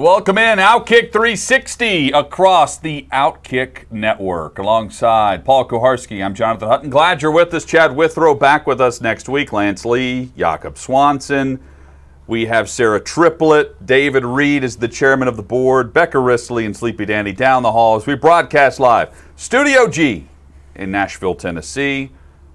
Welcome in, Outkick 360 across the Outkick Network. Alongside Paul Kuharsky, I'm Jonathan Hutton. Glad you're with us. Chad Withrow back with us next week. Lance Lee, Jakob Swanson. We have Sarah Triplett. David Reed is the chairman of the board. Becca Risley and Sleepy Dandy down the hall as we broadcast live. Studio G in Nashville, Tennessee.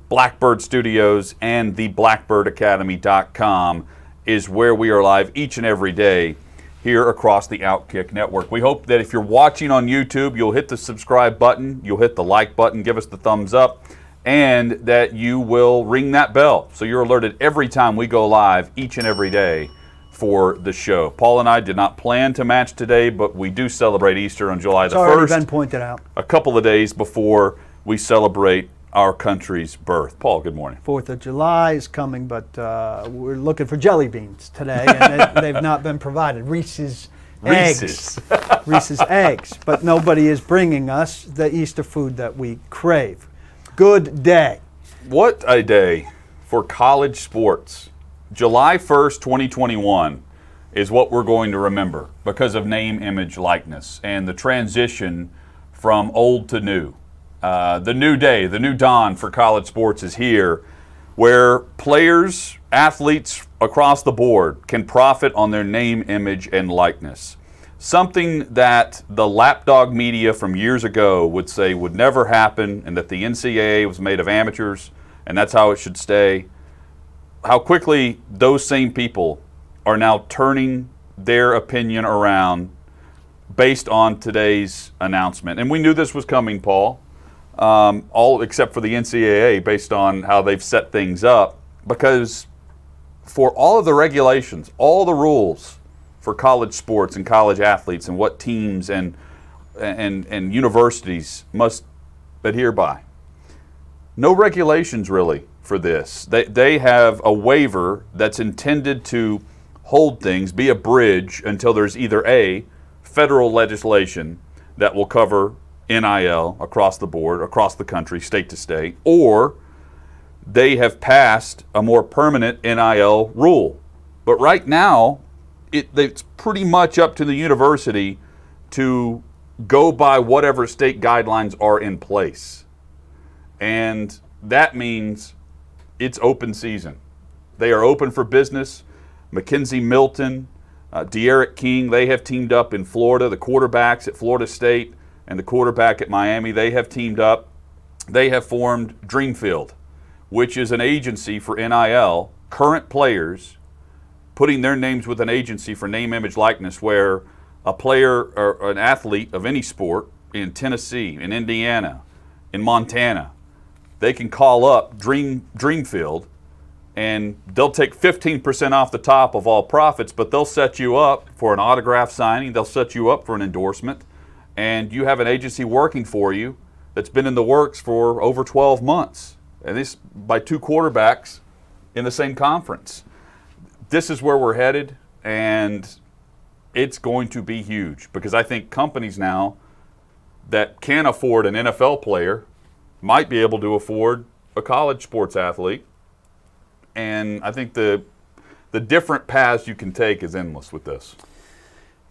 Blackbird Studios and the blackbirdacademy.com is where we are live each and every day here across the Outkick Network. We hope that if you're watching on YouTube, you'll hit the subscribe button, you'll hit the like button, give us the thumbs up, and that you will ring that bell so you're alerted every time we go live each and every day for the show. Paul and I did not plan to match today, but we do celebrate Easter on July It's the already 1st, been pointed out. a couple of days before we celebrate our country's birth. Paul, good morning. Fourth of July is coming, but uh, we're looking for jelly beans today, and they- they've not been provided. Reese's, Reese's. eggs, Reese's eggs, but nobody is bringing us the Easter food that we crave. Good day. What a day for college sports. July 1st, 2021 is what we're going to remember because of name, image, likeness and the transition from old to new. Uh, the new day, the new dawn for college sports is here where players, athletes across the board can profit on their name, image, and likeness. Something that the lapdog media from years ago would say would never happen and that the NCAA was made of amateurs and that's how it should stay. How quickly those same people are now turning their opinion around based on today's announcement. And we knew this was coming, Paul, um, all except for the NCAA, based on how they've set things up, because for all of the regulations, all the rules for college sports and college athletes and what teams and and and universities must adhere by. No regulations really for this. They they have a waiver that's intended to hold things, be a bridge until there's either a federal legislation that will cover NIL across the board, across the country, state to state, or they have passed a more permanent NIL rule. But right now, it, it's pretty much up to the university to go by whatever state guidelines are in place. And that means it's open season. They are open for business. McKenzie Milton, uh, D'Eriq King, they have teamed up in Florida. The quarterbacks at Florida State and the quarterback at Miami, they have teamed up. They have formed Dreamfield, which is an agency for NIL, current players putting their names with an agency for name, image, likeness, where a player or an athlete of any sport in Tennessee, in Indiana, in Montana, they can call up Dream Dreamfield and they'll take 15% off the top of all profits, but they'll set you up for an autograph signing, they'll set you up for an endorsement, and you have an agency working for you that's been in the works for over 12 months. And this by two quarterbacks in the same conference. This is where we're headed, and it's going to be huge because I think companies now that can afford an NFL player might be able to afford a college sports athlete. And I think the the different paths you can take is endless with this.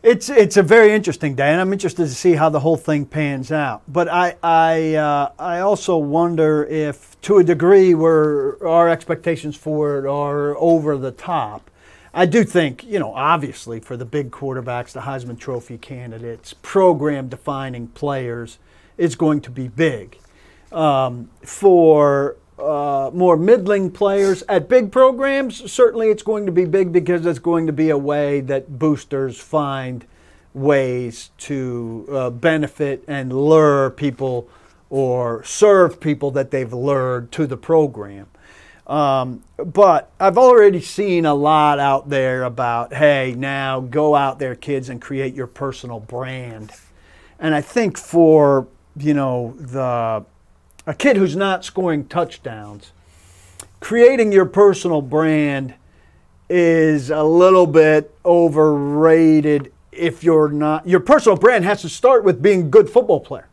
It's it's a very interesting day, and I'm interested to see how the whole thing pans out. But I I uh, I also wonder if, to a degree, where our expectations for it are over the top. I do think, you know, obviously for the big quarterbacks, the Heisman Trophy candidates, program-defining players, is going to be big. Um, for uh, more middling players at big programs, certainly it's going to be big because it's going to be a way that boosters find ways to uh, benefit and lure people or serve people that they've lured to the program. Um, but I've already seen a lot out there about, hey, now go out there, kids, and create your personal brand. And I think for, you know, the a kid who's not scoring touchdowns, creating your personal brand is a little bit overrated if you're not your personal brand has to start with being a good football player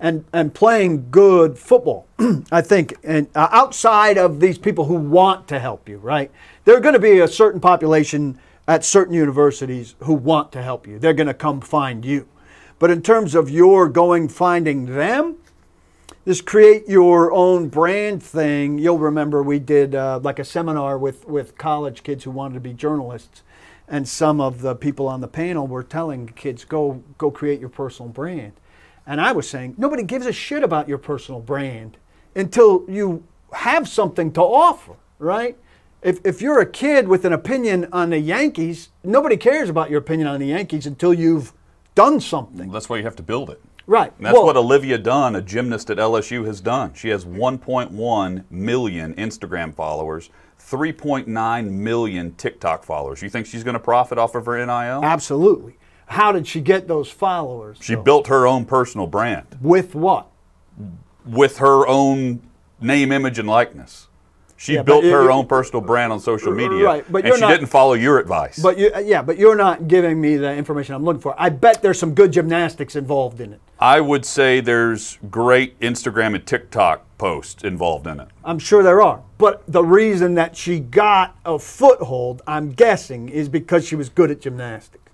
and and playing good football i think and uh, outside of these people who want to help you right there are going to be a certain population at certain universities who want to help you. They're going to come find you. But in terms of your going finding them, this create your own brand thing. You'll remember we did uh, like a seminar with, with college kids who wanted to be journalists. And some of the people on the panel were telling kids, go, go create your personal brand. And I was saying, nobody gives a shit about your personal brand until you have something to offer, right? If, if you're a kid with an opinion on the Yankees, nobody cares about your opinion on the Yankees until you've done something. That's why you have to build it. Right. And that's Well, what Olivia Dunne, a gymnast at LSU, has done. She has 1.1 million Instagram followers, 3.9 million TikTok followers. You think she's going to profit off of her NIL? Absolutely. How did she get those followers? She though? built her own personal brand with what? with her own name, image, and likeness. She Yeah, built her own personal brand on social media, Right, but and she not- didn't follow your advice. But you, yeah, but you're not giving me the information I'm looking for. I bet there's some good gymnastics involved in it. I would say there's great Instagram and TikTok posts involved in it. I'm sure there are. But the reason that she got a foothold, I'm guessing, is because she was good at gymnastics.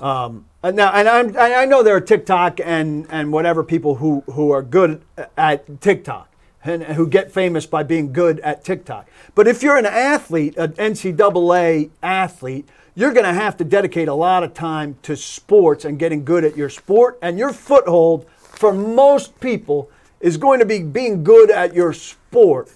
Um, and now, and I'm, I I know there are TikTok and, and whatever people who, who are good at TikTok and who get famous by being good at TikTok. But if you're an athlete, an NCAA athlete, you're going to have to dedicate a lot of time to sports and getting good at your sport. And your foothold, for most people, is going to be being good at your sport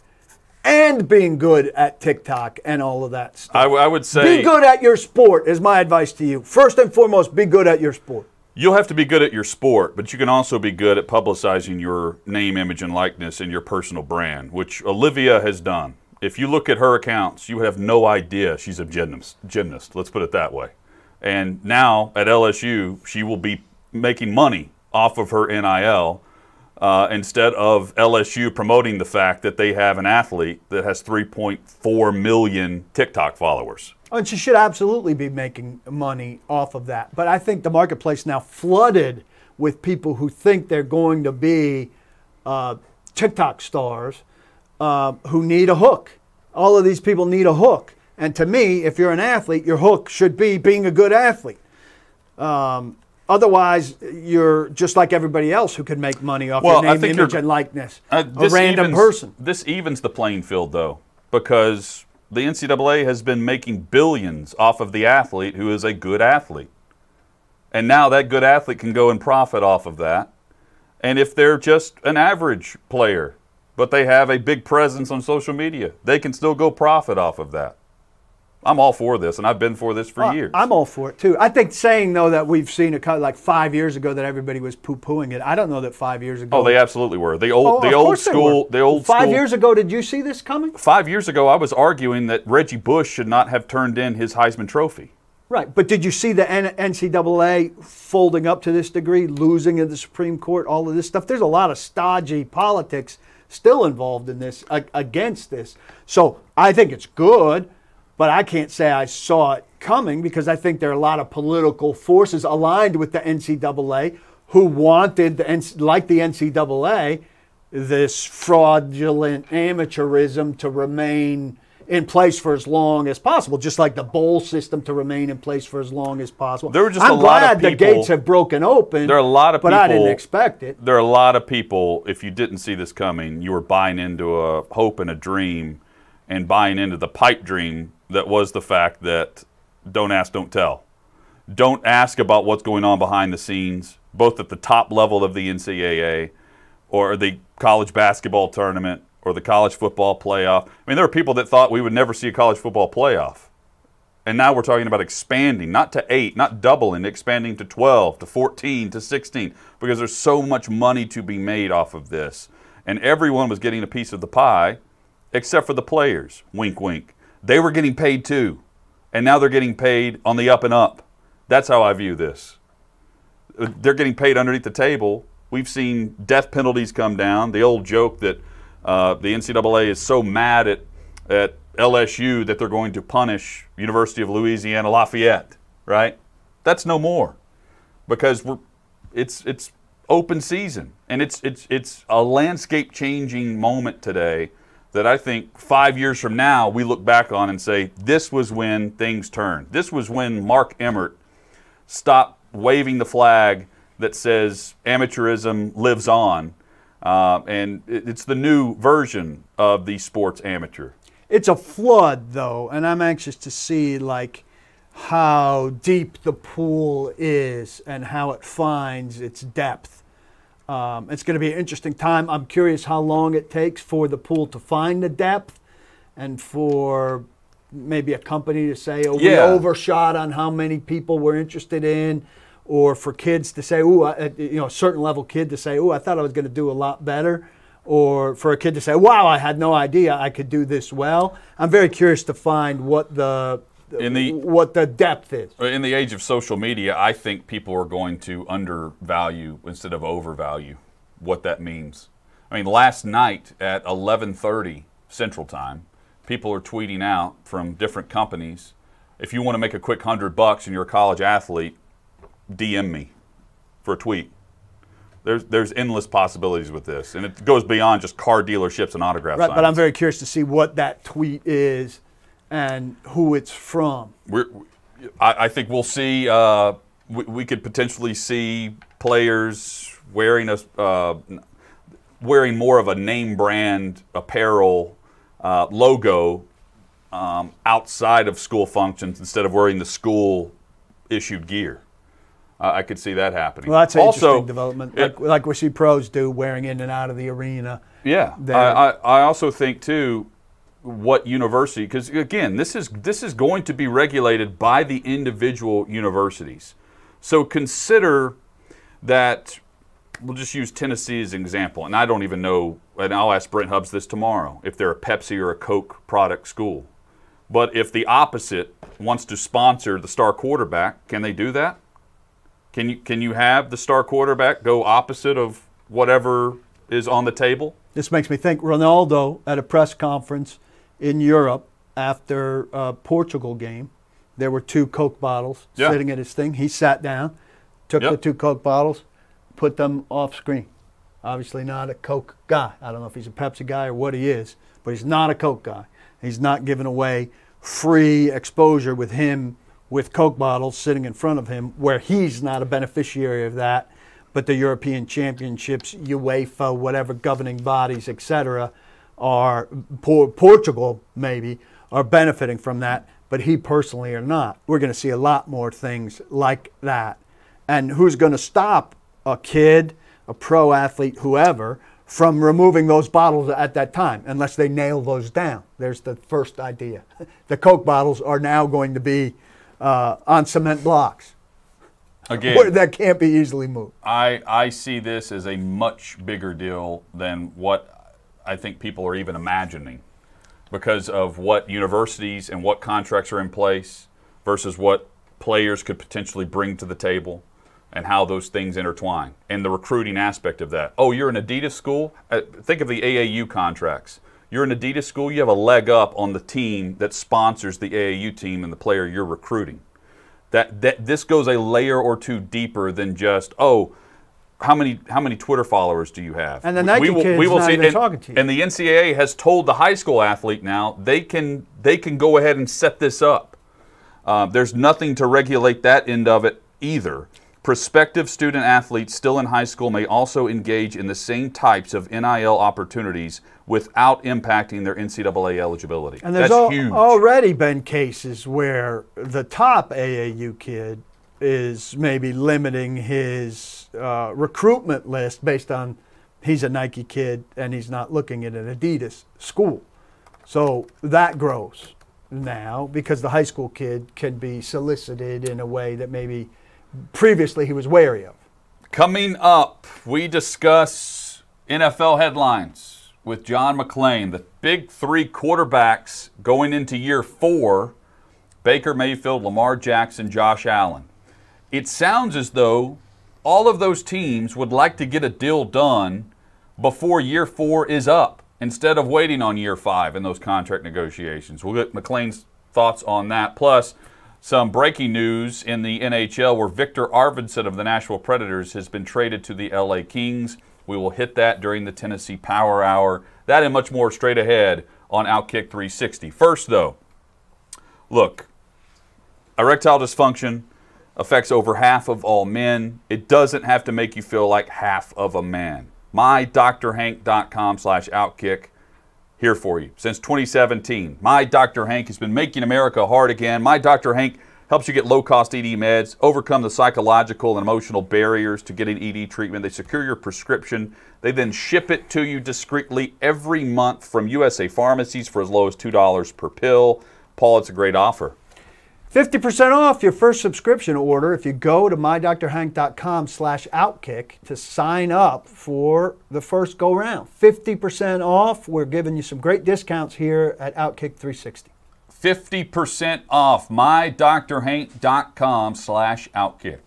and being good at TikTok and all of that stuff. I, w- I would say Be good at your sport is my advice to you. First and foremost, be good at your sport. You'll have to be good at your sport, but you can also be good at publicizing your name, image, and likeness and your personal brand, which Olivia has done. If you look at her accounts, you would have no idea she's a gymnast. Gymnast, let's put it that way. And now at LSU, she will be making money off of her NIL uh, instead of LSU promoting the fact that they have an athlete that has 3.4 million TikTok followers. And she should absolutely be making money off of that. But I think the marketplace now flooded with people who think they're going to be uh, TikTok stars uh, who need a hook. All of these people need a hook. And to me, if you're an athlete, your hook should be being a good athlete. Um, otherwise, you're just like everybody else who can make money off Well, your name, image, and likeness. Uh, a random evens, person. This evens the playing field, though, because the NCAA has been making billions off of the athlete who is a good athlete. And now that good athlete can go and profit off of that. And if they're just an average player, but they have a big presence on social media, they can still go profit off of that. I'm all for this, and I've been for this for Uh, years. I'm all for it too. I think saying though that we've seen kind of like five years ago that everybody was poo-pooing it. I don't know that five years ago. oh, they absolutely were. The Oh, old, the old school, the old Five years ago, did you see this coming? Five years ago, I was arguing that Reggie Bush should not have turned in his Heisman Trophy. Right, but did you see the NCAA folding up to this degree, losing in the Supreme Court, all of this stuff? There's a lot of stodgy politics still involved in this against this. So I think it's good, but I can't say I saw it coming because I think there are a lot of political forces aligned with the NCAA who wanted the like the NCAA this fraudulent amateurism to remain in place for as long as possible, just like the bowl system to remain in place for as long as possible. There were just I'm a lot of glad the gates have broken open. There are a lot of but I didn't expect it. There are a lot of people, if you didn't see this coming, you were buying into a hope and a dream and buying into the pipe dream that was the fact that don't ask, don't tell. Don't ask about what's going on behind the scenes, both at the top level of the NCAA or the college basketball tournament or the college football playoff. I mean, there are people that thought we would never see a college football playoff. And now we're talking about expanding, not to eight, not doubling, expanding to 12, to 14, to 16, because there's so much money to be made off of this. And everyone was getting a piece of the pie, except for the players. Wink, wink. They were getting paid too. And now they're getting paid on the up and up. That's how I view this. They're getting paid underneath the table. We've seen death penalties come down. The old joke that uh, the NCAA is so mad at, at LSU that they're going to punish University of Louisiana Lafayette, right? That's no more because we're, it's, it's open season and it's, it's, it's a landscape changing moment today that I think five years from now we look back on and say, this was when things turned. This was when Mark Emmert stopped waving the flag that says amateurism lives on. Uh, and it, it's the new version of the sports amateur. It's a flood, though, and I'm anxious to see like how deep the pool is and how it finds its depth. Um, it's going to be an interesting time. I'm curious how long it takes for the pool to find the depth and for maybe a company to say, oh, Yeah. we overshot on how many people we're interested in, or for kids to say, oh, you know, a certain level kid to say, oh, I thought I was going to do a lot better. Or for a kid to say, wow, I had no idea I could do this well. I'm very curious to find what the, In the- what the depth is. In the age of social media, I think people are going to undervalue instead of overvalue what that means. I mean, last night at 11:30 Central Time, people are tweeting out from different companies, if you want to make a quick 100 bucks and you're a college athlete, DM me for a tweet. There's there's endless possibilities with this, and it goes beyond just car dealerships and autograph Right, signs. but I'm very curious to see what that tweet is and who it's from. we're, I, I think we'll see. Uh, we, we could potentially see players wearing a uh, wearing more of a name brand apparel uh, logo um, outside of school functions instead of wearing the school issued gear. I could see that happening. Well, that's an also, interesting development, it- like, like we see pros do, wearing in and out of the arena. Yeah. I, I, I also think too, what university? Because again, this is this is going to be regulated by the individual universities. So consider that. We'll just use Tennessee as an example, and I don't even know. And I'll ask Brent Hubbs this tomorrow if they're a Pepsi or a Coke product school. But if the opposite wants to sponsor the star quarterback, can they do that? Can you can you have the star quarterback go opposite of whatever is on the table? This makes me think Ronaldo at a press conference in Europe after a Portugal game. There were two Coke bottles Yeah. sitting at his thing. He sat down, took the two Coke bottles, put them off screen. Obviously, not a Coke guy. I don't know if he's a Pepsi guy or what he is, but he's not a Coke guy. He's not giving away free exposure with him with Coke bottles sitting in front of him, where he's not a beneficiary of that, but the European Championships, UEFA, whatever governing bodies, etc., are Por- Portugal maybe are benefiting from that, but he personally are not. We're going to see a lot more things like that. And who's going to stop a kid, a pro athlete, whoever, from removing those bottles at that time, unless they nail those down? There's the first idea. The Coke bottles are now going to be uh, on cement blocks Again, that can't be easily moved. I, I see this as a much bigger deal than what I think people are even imagining because of what universities and what contracts are in place versus what players could potentially bring to the table and how those things intertwine and the recruiting aspect of that. Oh, you're an Adidas school? Uh, think of the AAU contracts. You're an Adidas school, you have a leg up on the team that sponsors the AAU team and the player you're recruiting that, that this goes a layer or two deeper than just oh how many how many Twitter followers do you have? And the Nike kid's not even and, talking to you. And the NCAA has told the high school athlete now they can they can go ahead and set this up. Uh, there's nothing to regulate that end of it either. Prospective student athletes still in high school may also engage in the same types of NIL opportunities without impacting their NCAA eligibility. And there's That's al- huge. already been cases where the top AAU kid is maybe limiting his uh, recruitment list based on he's a Nike kid and he's not looking at an Adidas school. So that grows now because the high school kid can be solicited in a way that maybe previously he was wary of. Coming up, we discuss NFL headlines with John McClain, the big three quarterbacks going into year four Baker Mayfield, Lamar Jackson, Josh Allen. It sounds as though all of those teams would like to get a deal done before year four is up instead of waiting on year five in those contract negotiations. We'll get McClain's thoughts on that. Plus, some breaking news in the NHL where Viktor Arvidsson of the Nashville Predators has been traded to the LA Kings. We will hit that during the Tennessee Power Hour. That and much more straight ahead on Outkick 360. First, though, look, erectile dysfunction affects over half of all men. It doesn't have to make you feel like half of a man. MyDrHank.com slash Outkick here for you since 2017. My Dr. Hank has been making America hard again. My Dr. Hank helps you get low cost ED meds, overcome the psychological and emotional barriers to getting ED treatment. They secure your prescription. They then ship it to you discreetly every month from USA pharmacies for as low as $2 per pill. Paul, it's a great offer. 50% off your first subscription order if you go to mydrhank.com slash outkick to sign up for the first go round. 50% off. We're giving you some great discounts here at Outkick 360. 50% off mydrhank.com slash outkick.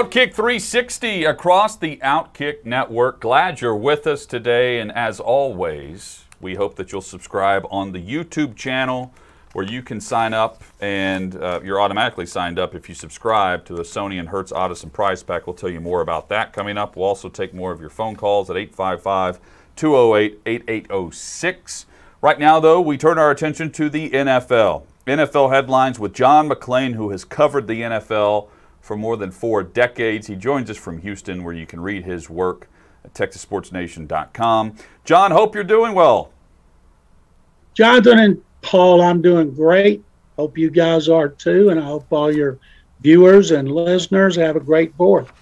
Outkick 360 across the Outkick network. Glad you're with us today. And as always, we hope that you'll subscribe on the YouTube channel where you can sign up and uh, you're automatically signed up if you subscribe to the Sony and Hertz Audison prize pack. We'll tell you more about that coming up. We'll also take more of your phone calls at 855 208 8806. Right now, though, we turn our attention to the NFL. NFL headlines with John McClain, who has covered the NFL for more than four decades. He joins us from Houston, where you can read his work at TexasSportsNation.com. John, hope you're doing well. Jonathan and Paul, I'm doing great. Hope you guys are too, and I hope all your viewers and listeners have a great fourth.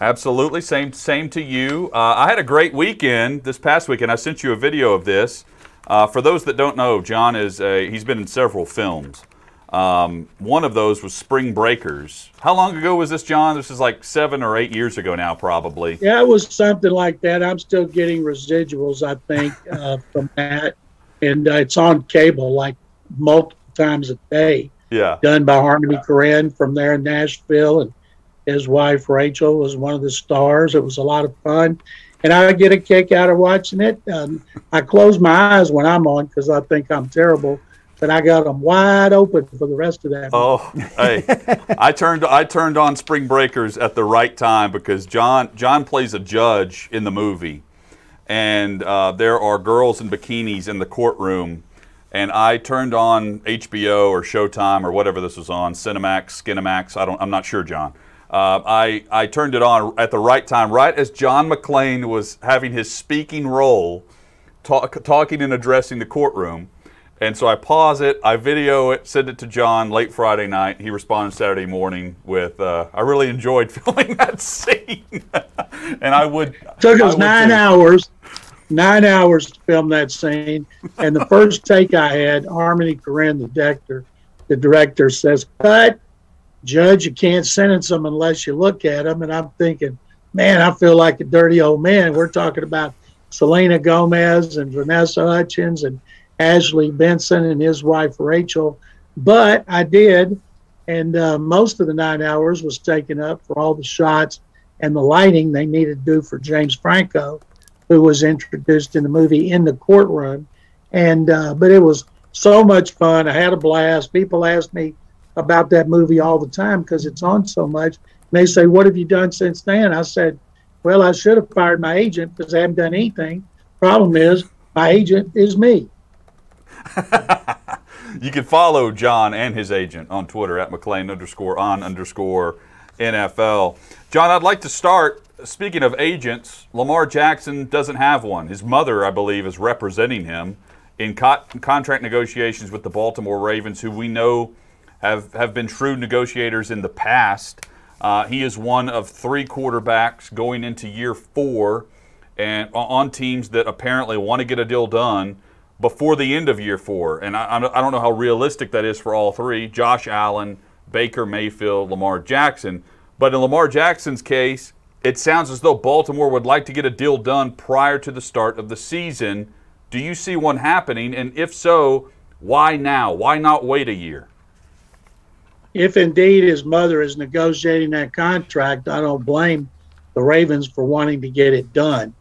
Absolutely, same same to you. Uh, I had a great weekend this past weekend. I sent you a video of this. Uh, for those that don't know, John is a, he's been in several films. Um, one of those was Spring Breakers. How long ago was this, John? This is like seven or eight years ago now, probably. Yeah, it was something like that. I'm still getting residuals, I think, uh, from that, and uh, it's on cable like multiple times a day. Yeah. Done by Harmony Korine from there in Nashville, and his wife Rachel was one of the stars. It was a lot of fun, and I get a kick out of watching it. Um, I close my eyes when I'm on because I think I'm terrible but I got them wide open for the rest of that. Oh, hey, I turned I turned on Spring Breakers at the right time because John John plays a judge in the movie, and uh, there are girls in bikinis in the courtroom, and I turned on HBO or Showtime or whatever this was on, Cinemax, Skinemax. I don't I'm not sure, John. Uh, I I turned it on at the right time, right as John McClain was having his speaking role, talk, talking and addressing the courtroom and so I pause it, I video it, send it to John late Friday night. He responded Saturday morning with, uh, "I really enjoyed filming that scene," and I would took us nine hours, nine hours to film that scene. And the first take I had, Harmony Korine, the director, the director says, "Cut, Judge, you can't sentence them unless you look at them." And I'm thinking, man, I feel like a dirty old man. We're talking about Selena Gomez and Vanessa Hudgens and Ashley Benson and his wife Rachel, but I did, and uh, most of the nine hours was taken up for all the shots and the lighting they needed to do for James Franco, who was introduced in the movie in the courtroom, and uh, but it was so much fun. I had a blast. People ask me about that movie all the time because it's on so much. And they say, "What have you done since then?" I said, "Well, I should have fired my agent because I haven't done anything. Problem is, my agent is me." you can follow John and his agent on Twitter at McClain underscore on underscore NFL. John, I'd like to start speaking of agents, Lamar Jackson doesn't have one. His mother, I believe, is representing him in co- contract negotiations with the Baltimore Ravens, who we know have, have been shrewd negotiators in the past. Uh, he is one of three quarterbacks going into year four and on teams that apparently want to get a deal done before the end of year four. And I, I don't know how realistic that is for all three Josh Allen, Baker Mayfield, Lamar Jackson. But in Lamar Jackson's case, it sounds as though Baltimore would like to get a deal done prior to the start of the season. Do you see one happening? And if so, why now? Why not wait a year? If indeed his mother is negotiating that contract, I don't blame the Ravens for wanting to get it done.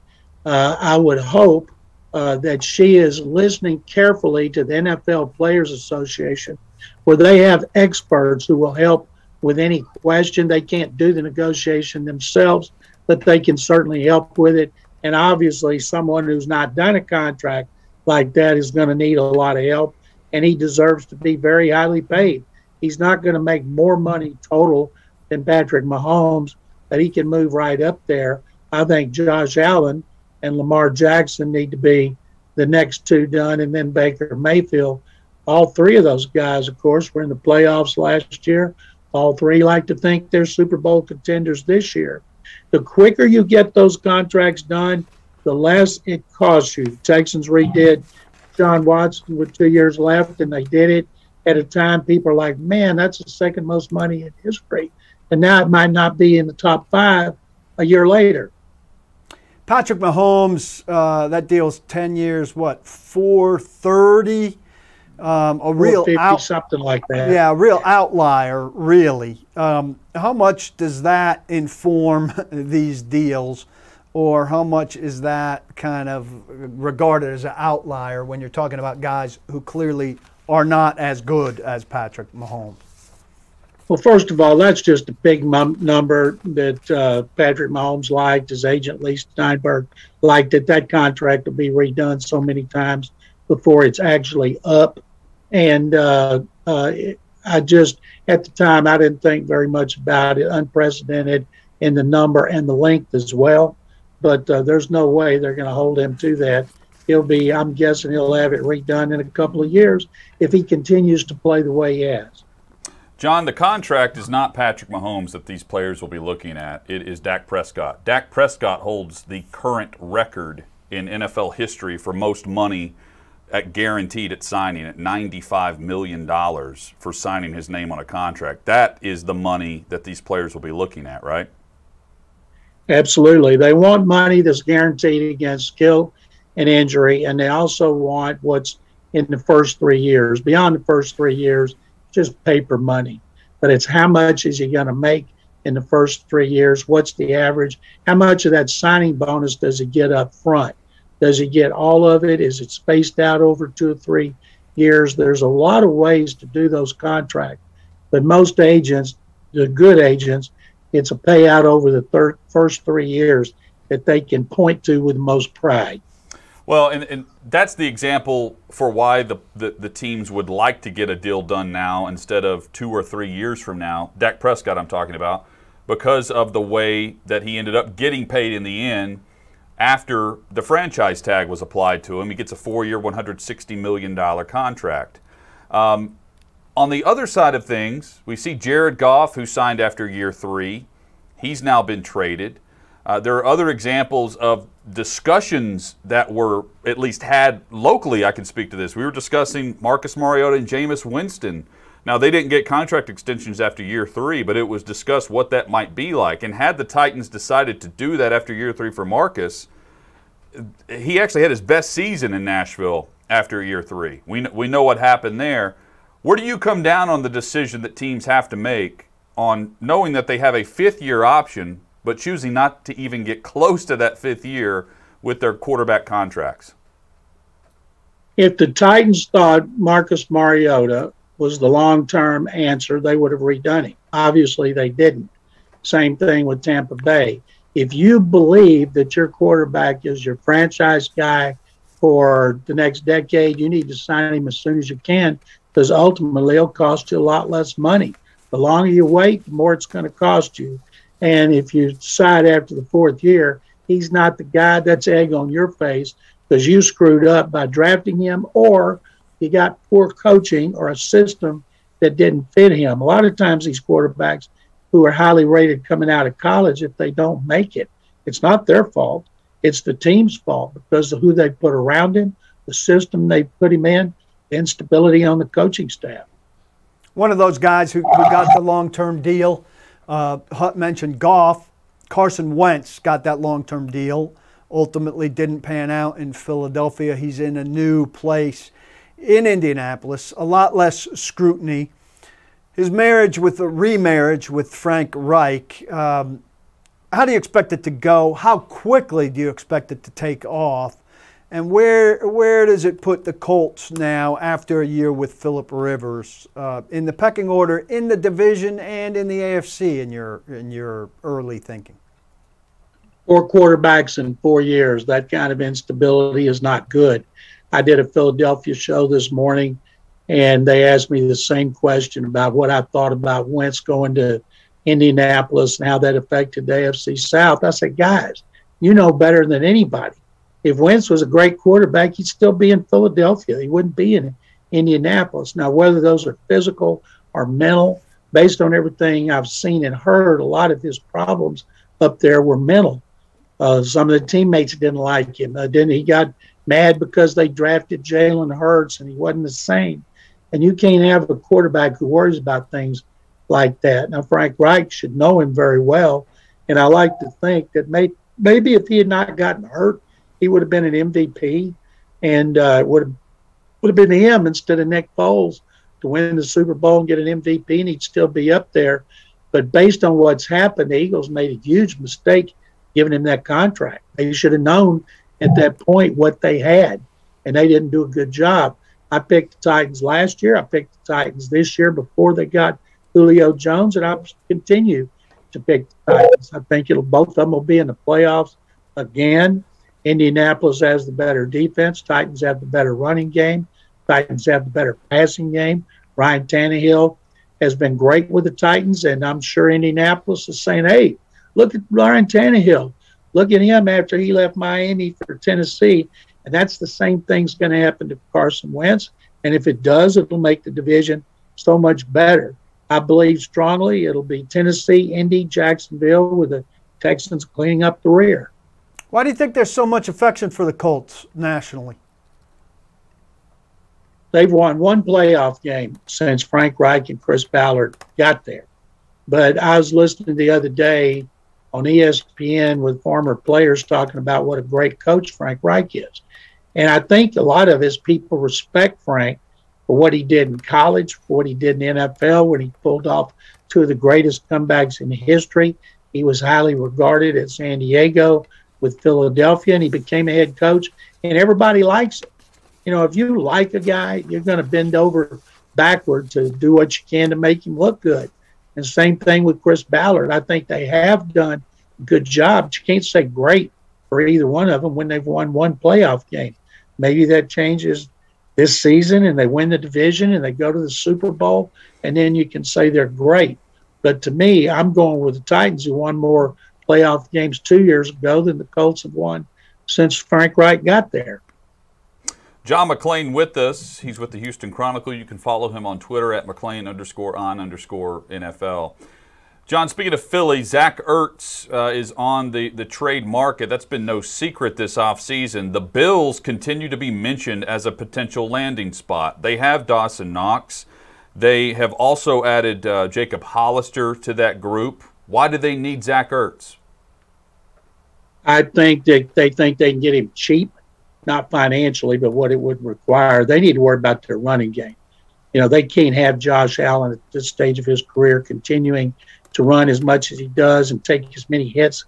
Uh, I would hope uh, that she is listening carefully to the NFL Players Association, where they have experts who will help with any question. They can't do the negotiation themselves, but they can certainly help with it. And obviously, someone who's not done a contract like that is going to need a lot of help, and he deserves to be very highly paid. He's not going to make more money total than Patrick Mahomes, but he can move right up there. I think Josh Allen and Lamar Jackson need to be the next two done, and then Baker Mayfield. All three of those guys, of course, were in the playoffs last year. All three like to think they're Super Bowl contenders this year. The quicker you get those contracts done, the less it costs you. Texans redid Deshaun Watson with two years left, and they did it at a time people are like, man, that's the second most money in history. And now it might not be in the top five a year later. Patrick Mahomes, uh, that deal's 10 years, what, 430? Um, a real out, something like that. Yeah, a real outlier, really. Um, how much does that inform these deals, or how much is that kind of regarded as an outlier when you're talking about guys who clearly are not as good as Patrick Mahomes? Well, first of all, that's just a big mum- number that uh, Patrick Mahomes liked. His agent, Leigh Steinberg, liked it. That contract will be redone so many times before it's actually up. And uh, uh, I just, at the time, I didn't think very much about it. Unprecedented in the number and the length as well. But uh, there's no way they're going to hold him to that. He'll be, I'm guessing he'll have it redone in a couple of years if he continues to play the way he has. John, the contract is not Patrick Mahomes that these players will be looking at. It is Dak Prescott. Dak Prescott holds the current record in NFL history for most money at guaranteed at signing at $95 million for signing his name on a contract. That is the money that these players will be looking at, right? Absolutely. They want money that's guaranteed against skill and injury, and they also want what's in the first three years. Beyond the first three years, just paper money, but it's how much is he going to make in the first three years? What's the average? How much of that signing bonus does he get up front? Does he get all of it? Is it spaced out over two or three years? There's a lot of ways to do those contracts, but most agents, the good agents, it's a payout over the first three years that they can point to with most pride. Well, and, and that's the example for why the, the, the, teams would like to get a deal done now instead of two or three years from now. Dak Prescott, I'm talking about, because of the way that he ended up getting paid in the end after the franchise tag was applied to him. He gets a four year, $160 million contract. Um, on the other side of things, we see Jared Goff, who signed after year three. He's now been traded. Uh, there are other examples of discussions that were at least had locally. I can speak to this. We were discussing Marcus Mariota and Jameis Winston. Now, they didn't get contract extensions after year three, but it was discussed what that might be like. And had the Titans decided to do that after year three for Marcus, he actually had his best season in Nashville after year three. We, we know what happened there. Where do you come down on the decision that teams have to make on knowing that they have a fifth year option but choosing not to even get close to that fifth year with their quarterback contracts. If the Titans thought Marcus Mariota was the long term answer, they would have redone it. Obviously, they didn't. Same thing with Tampa Bay. If you believe that your quarterback is your franchise guy for the next decade, you need to sign him as soon as you can because ultimately it'll cost you a lot less money. The longer you wait, the more it's going to cost you. And if you decide after the fourth year he's not the guy, that's egg on your face because you screwed up by drafting him or you got poor coaching or a system that didn't fit him. A lot of times these quarterbacks who are highly rated coming out of college, if they don't make it, it's not their fault. It's the team's fault because of who they put around him, the system they put him in, instability on the coaching staff. One of those guys who, who got the long term deal, uh, Hutt mentioned Goff. Carson Wentz got that long term deal. Ultimately, didn't pan out in Philadelphia. He's in a new place in Indianapolis, a lot less scrutiny. His marriage with a remarriage with Frank Reich, um, how do you expect it to go? How quickly do you expect it to take off? And where where does it put the Colts now after a year with Philip Rivers uh, in the pecking order in the division and in the AFC in your in your early thinking? Four quarterbacks in four years. That kind of instability is not good. I did a Philadelphia show this morning, and they asked me the same question about what I thought about Wentz going to Indianapolis and how that affected the AFC South. I said, guys, you know better than anybody. If Wentz was a great quarterback, he'd still be in Philadelphia. He wouldn't be in Indianapolis. Now, whether those are physical or mental, based on everything I've seen and heard, a lot of his problems up there were mental. Uh, some of the teammates didn't like him. Uh, then he got mad because they drafted Jalen Hurts and he wasn't the same. And you can't have a quarterback who worries about things like that. Now, Frank Reich should know him very well. And I like to think that may, maybe if he had not gotten hurt, he would have been an MVP and uh, would have would have been him instead of Nick Foles to win the Super Bowl and get an MVP, and he'd still be up there. But based on what's happened, the Eagles made a huge mistake giving him that contract. They should have known at that point what they had, and they didn't do a good job. I picked the Titans last year. I picked the Titans this year before they got Julio Jones, and I'll continue to pick the Titans. I think it'll both of them will be in the playoffs again. Indianapolis has the better defense. Titans have the better running game. Titans have the better passing game. Ryan Tannehill has been great with the Titans, and I'm sure Indianapolis is saying, "Hey, look at Ryan Tannehill. Look at him after he left Miami for Tennessee." And that's the same thing's going to happen to Carson Wentz. And if it does, it'll make the division so much better. I believe strongly it'll be Tennessee, Indy, Jacksonville, with the Texans cleaning up the rear. Why do you think there's so much affection for the Colts nationally? They've won one playoff game since Frank Reich and Chris Ballard got there. But I was listening the other day on ESPN with former players talking about what a great coach Frank Reich is. And I think a lot of his people respect Frank for what he did in college, for what he did in the NFL when he pulled off two of the greatest comebacks in history. He was highly regarded at San Diego with Philadelphia, and he became a head coach, and everybody likes it. You know, if you like a guy, you're going to bend over backward to do what you can to make him look good. And same thing with Chris Ballard. I think they have done a good job. You can't say great for either one of them when they've won one playoff game. Maybe that changes this season and they win the division and they go to the Super Bowl, and then you can say they're great. But to me, I'm going with the Titans who won more playoff games two years ago than the Colts have won since Frank Reich got there. John McClain with us. He's with the Houston Chronicle. You can follow him on Twitter at McClain underscore on underscore NFL. John, speaking of Philly, Zach Ertz uh, is on the, the trade market. That's been no secret this offseason. The Bills continue to be mentioned as a potential landing spot. They have Dawson Knox. They have also added uh, Jacob Hollister to that group. Why do they need Zach Ertz? I think that they think they can get him cheap, not financially, but what it would require. They need to worry about their running game. You know, they can't have Josh Allen at this stage of his career continuing to run as much as he does and take as many hits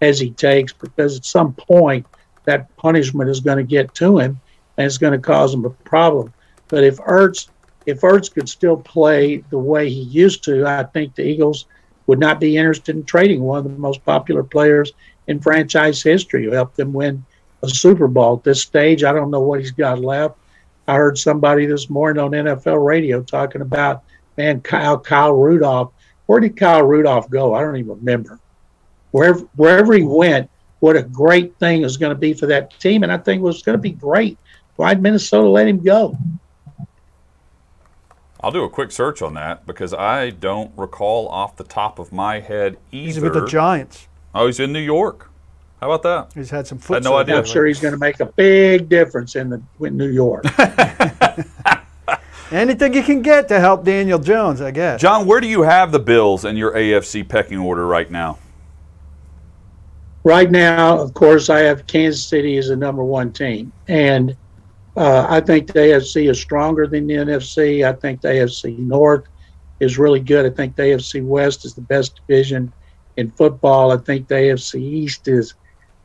as he takes because at some point that punishment is going to get to him and it's going to cause him a problem. But if Ertz if Ertz could still play the way he used to, I think the Eagles would not be interested in trading one of the most popular players in franchise history who helped them win a Super Bowl. At this stage, I don't know what he's got left. I heard somebody this morning on NFL radio talking about, man, Kyle, Kyle Rudolph. Where did Kyle Rudolph go? I don't even remember. wherever wherever he went, what a great thing is going to be for that team, and I think it was going to be great. Why'd Minnesota let him go? I'll do a quick search on that because I don't recall off the top of my head either. He's with the Giants. Oh, he's in New York. How about that? He's had some foot. Had no idea. I'm sure he's going to make a big difference in the in New York. Anything you can get to help Daniel Jones, I guess. John, where do you have the Bills in your AFC pecking order right now? right now, of course, I have Kansas City as the number one team, and uh, I think the AFC is stronger than the NFC. I think the AFC North is really good. I think the AFC West is the best division in football. I think the AFC East is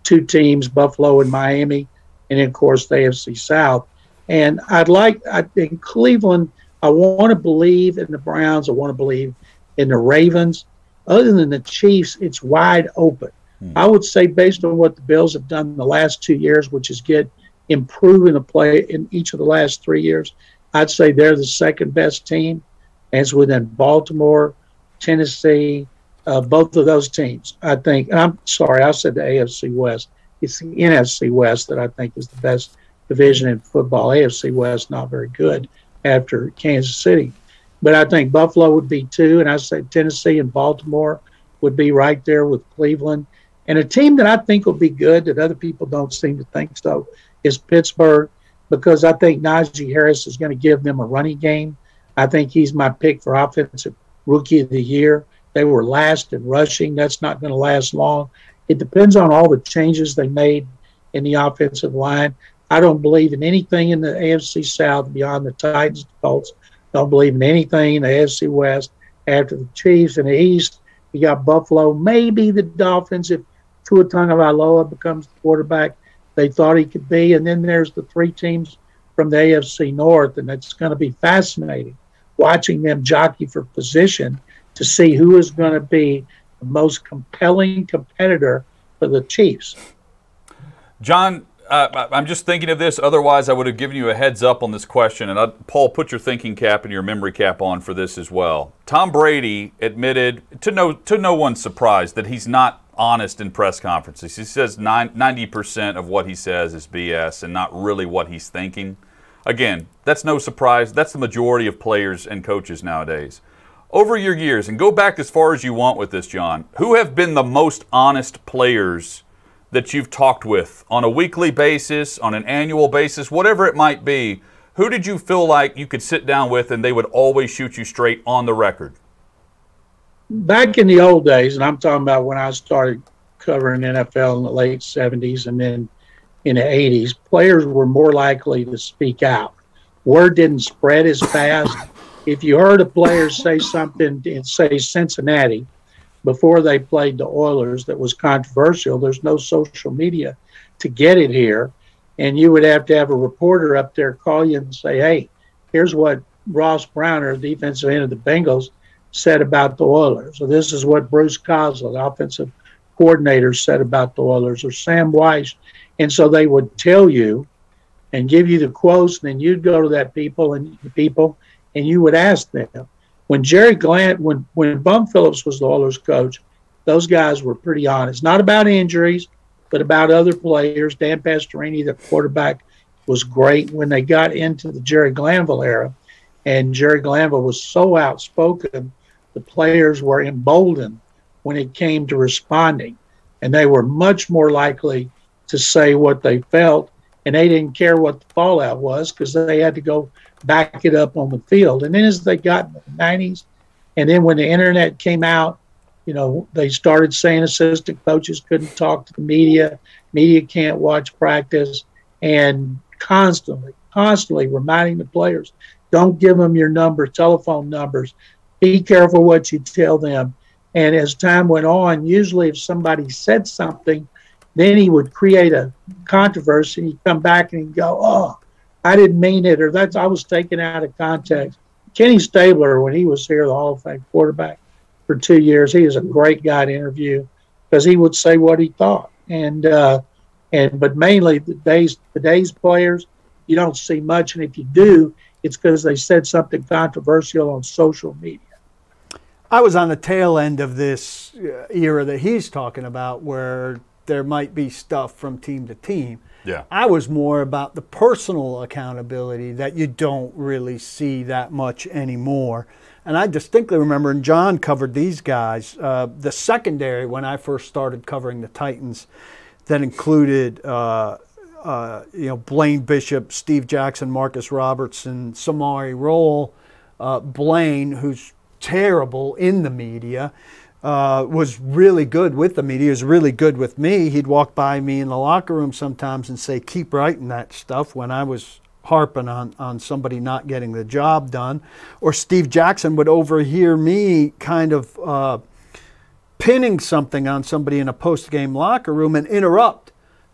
two teams, Buffalo and Miami, and then, of course the AFC South. And I'd like I, in Cleveland, I want to believe in the Browns. I want to believe in the Ravens. Other than the Chiefs, it's wide open. Hmm. I would say, based on what the Bills have done in the last two years, which is get improving the play in each of the last three years, I'd say they're the second best team. And it's within Baltimore, Tennessee, uh, both of those teams. I think, and I'm sorry, I said the AFC West. It's the NFC West that I think is the best division in football. AFC West not very good after Kansas City, but I think Buffalo would be two, and I say Tennessee and Baltimore would be right there with Cleveland. And a team that I think will be good that other people don't seem to think so is Pittsburgh because I think Najee Harris is going to give them a running game. I think he's my pick for offensive rookie of the year. They were last in rushing. That's not going to last long. It depends on all the changes they made in the offensive line. I don't believe in anything in the AFC South beyond the Titans, Colts. Don't believe in anything in the AFC West after the Chiefs. In the East, you got Buffalo, maybe the Dolphins if Tua Tagovailoa becomes the quarterback they thought he could be. And then there's the three teams from the AFC North, and it's going to be fascinating watching them jockey for position to see who is going to be the most compelling competitor for the Chiefs. John, uh, I'm just thinking of this. Otherwise, I would have given you a heads up on this question. And I'd, Paul, put your thinking cap and your memory cap on for this as well. Tom Brady admitted, to no to no one's surprise, that he's not honest in press conferences. He says 90% of what he says is BS and not really what he's thinking. Again, that's no surprise. That's the majority of players and coaches nowadays. Over your years, and go back as far as you want with this, John, who have been the most honest players that you've talked with on a weekly basis, on an annual basis, whatever it might be? Who did you feel like you could sit down with and they would always shoot you straight on the record? Back in the old days, and I'm talking about when I started covering NFL in the late 70s and then in the 80s, players were more likely to speak out. Word didn't spread as fast. If you heard a player say something in, say, Cincinnati before they played the Oilers that was controversial, there's no social media to get it here. And you would have to have a reporter up there call you and say, hey, here's what Ross Browner, defensive end of the Bengals, said about the Oilers. So this is what Bruce Coslet, the offensive coordinator, said about the Oilers, or Sam Wyche. And so they would tell you and give you the quotes, and then you'd go to that people and people, and you would ask them. When Jerry Glant, when when Bum Phillips was the Oilers coach, those guys were pretty honest. Not about injuries, but about other players. Dan Pastorini, the quarterback, was great when they got into the Jerry Glanville era, and Jerry Glanville was so outspoken the players were emboldened when it came to responding, and they were much more likely to say what they felt, and they didn't care what the fallout was because they had to go back it up on the field. And then as they got in the 90s, and then when the internet came out, you know, they started saying assistant coaches couldn't talk to the media, media can't watch practice, and constantly, constantly reminding the players, don't give them your number, telephone numbers, be careful what you tell them. And as time went on, usually if somebody said something, then he would create a controversy. And he'd come back and he'd go, "Oh, I didn't mean it," or "That's I was taken out of context." Kenny Stabler, when he was here, the Hall of Fame quarterback for two years, he was a great guy to interview because he would say what he thought. And uh, and but mainly the days the days players, you don't see much, and if you do, it's because they said something controversial on social media. I was on the tail end of this uh, era that he's talking about, where there might be stuff from team to team. Yeah. I was more about the personal accountability that you don't really see that much anymore. And I distinctly remember, and John covered these guys, uh, the secondary when I first started covering the Titans, that included, uh, uh, you know, Blaine Bishop, Steve Jackson, Marcus Robertson, Samari Rolle, uh, Blaine, who's terrible in the media. Uh, was really good with the media. Was really good with me. He'd walk by me in the locker room sometimes and say, "Keep writing that stuff." When I was harping on, on somebody not getting the job done. Or Steve Jackson would overhear me kind of uh, pinning something on somebody in a post game locker room and interrupt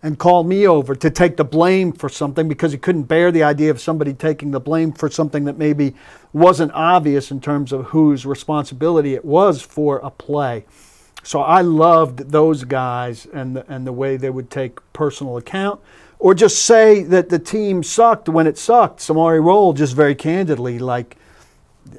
and call me over to take the blame for something because he couldn't bear the idea of somebody taking the blame for something that maybe wasn't obvious in terms of whose responsibility it was for a play. So I loved those guys and the, and the way they would take personal account or just say that the team sucked when it sucked. Samari Rolle just very candidly, like,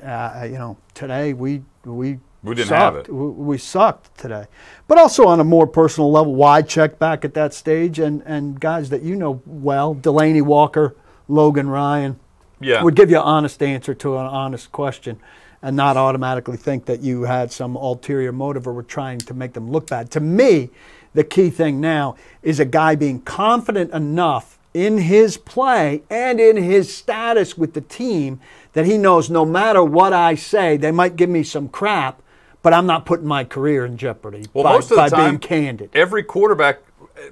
uh, you know, today we we we didn't sucked. have it. We, sucked today. But also on a more personal level, why check back at that stage and and guys that you know well, Delanie Walker, Logan Ryan, yeah, would give you an honest answer to an honest question. And not automatically think that you had some ulterior motive or were trying to make them look bad. To me, the key thing now is a guy being confident enough in his play and in his status with the team that he knows no matter what I say, they might give me some crap, but I'm not putting my career in jeopardy well, by, most of the by time, being candid. Every quarterback,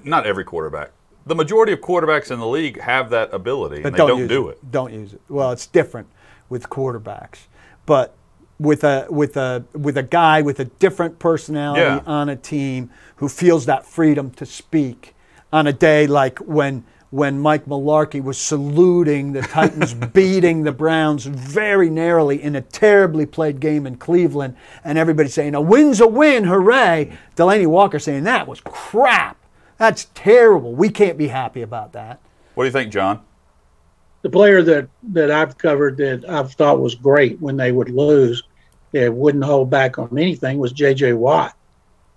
not every quarterback, the majority of quarterbacks in the league have that ability, but and don't they don't use do it. it. Don't use it. Well, it's different with quarterbacks, but with a with a with a guy with a different personality Yeah. on a team who feels that freedom to speak on a day like when when Mike Mularkey was saluting the Titans beating the Browns very narrowly in a terribly played game in Cleveland and everybody saying a win's a win hooray Delanie Walker saying that was crap that's terrible we can't be happy about that What do you think, John? the player that that I've covered that I've thought was great when they would lose, that wouldn't hold back on anything was J.J. Watt.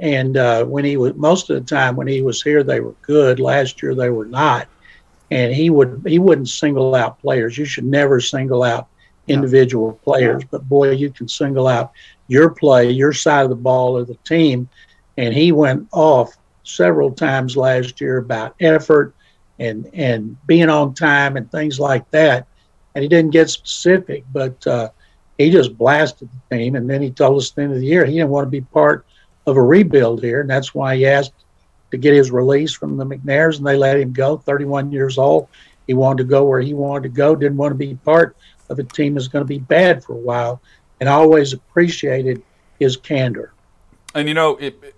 And uh, when he was most of the time when he was here, they were good. Last year they were not. And he would he wouldn't single out players. You should never single out individual players, but boy, you can single out your play, your side of the ball, of the team. And he went off several times last year about effort and and being on time and things like that. And he didn't get specific, but uh, he just blasted the team. And then he told us at the end of the year he didn't want to be part of a rebuild here, and that's why he asked to get his release from the McNairs, and they let him go. 31 years old, he wanted to go where he wanted to go. Didn't want to be part of a team that's going to be bad for a while, and I always appreciated his candor. And you know, it,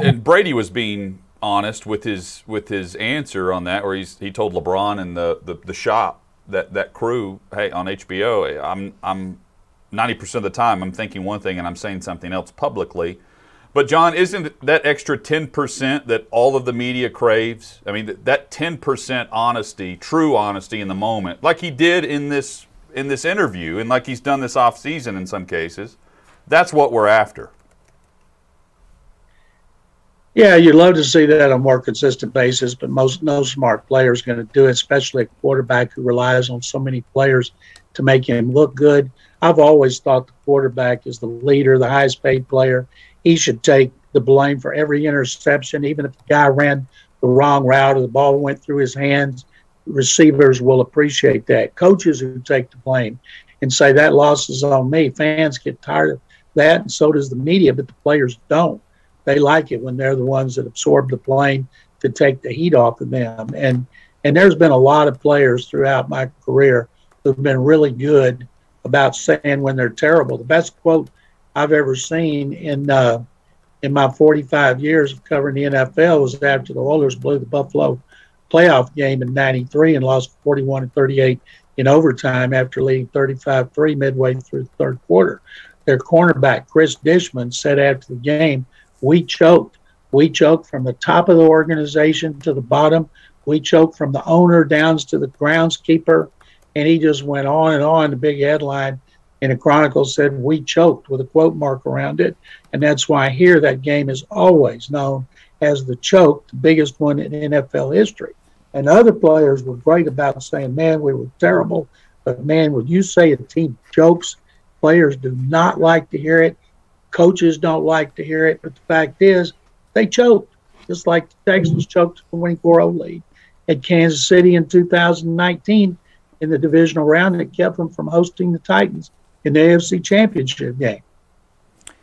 and Brady was being honest with his with his answer on that, where he's he told LeBron and the the, the shop that that crew, hey, on HBO, I'm I'm ninety percent of the time I'm thinking one thing and I'm saying something else publicly. But John, isn't that extra ten percent that all of the media craves? I mean, that ten percent honesty, true honesty in the moment, like he did in this in this interview, and like he's done this off season in some cases. That's what we're after. Yeah, you'd love to see that on a more consistent basis, but most no smart player is going to do it, especially a quarterback who relies on so many players to make him look good. I've always thought the quarterback is the leader, the highest paid player. He should take the blame for every interception, even if the guy ran the wrong route or the ball went through his hands. Receivers will appreciate that. Coaches who take the blame and say that loss is on me. Fans get tired of that, and so does the media, but the players don't they like it when they're the ones that absorb the blame to take the heat off of them. And and there's been a lot of players throughout my career who've been really good about saying when they're terrible. The best quote I've ever seen in uh, in my 45 years of covering the NFL was after the Oilers blew the Buffalo playoff game in '93 and lost 41 to 38 in overtime after leading 35-3 midway through the third quarter. Their cornerback Chris Dishman said after the game we choked. We choked from the top of the organization to the bottom. We choked from the owner down to the groundskeeper. And he just went on and on, the big headline And the Chronicle said we choked with a quote mark around it. And that's why here that game is always known as the choke, the biggest one in NFL history. And other players were great about saying, man, we were terrible. But man, when you say a team chokes, players do not like to hear it. Coaches don't like to hear it. But the fact is, they choked, just like the Texans choked the 24 0 lead at Kansas City in 2019 in the divisional round that kept them from hosting the Titans in the AFC Championship game.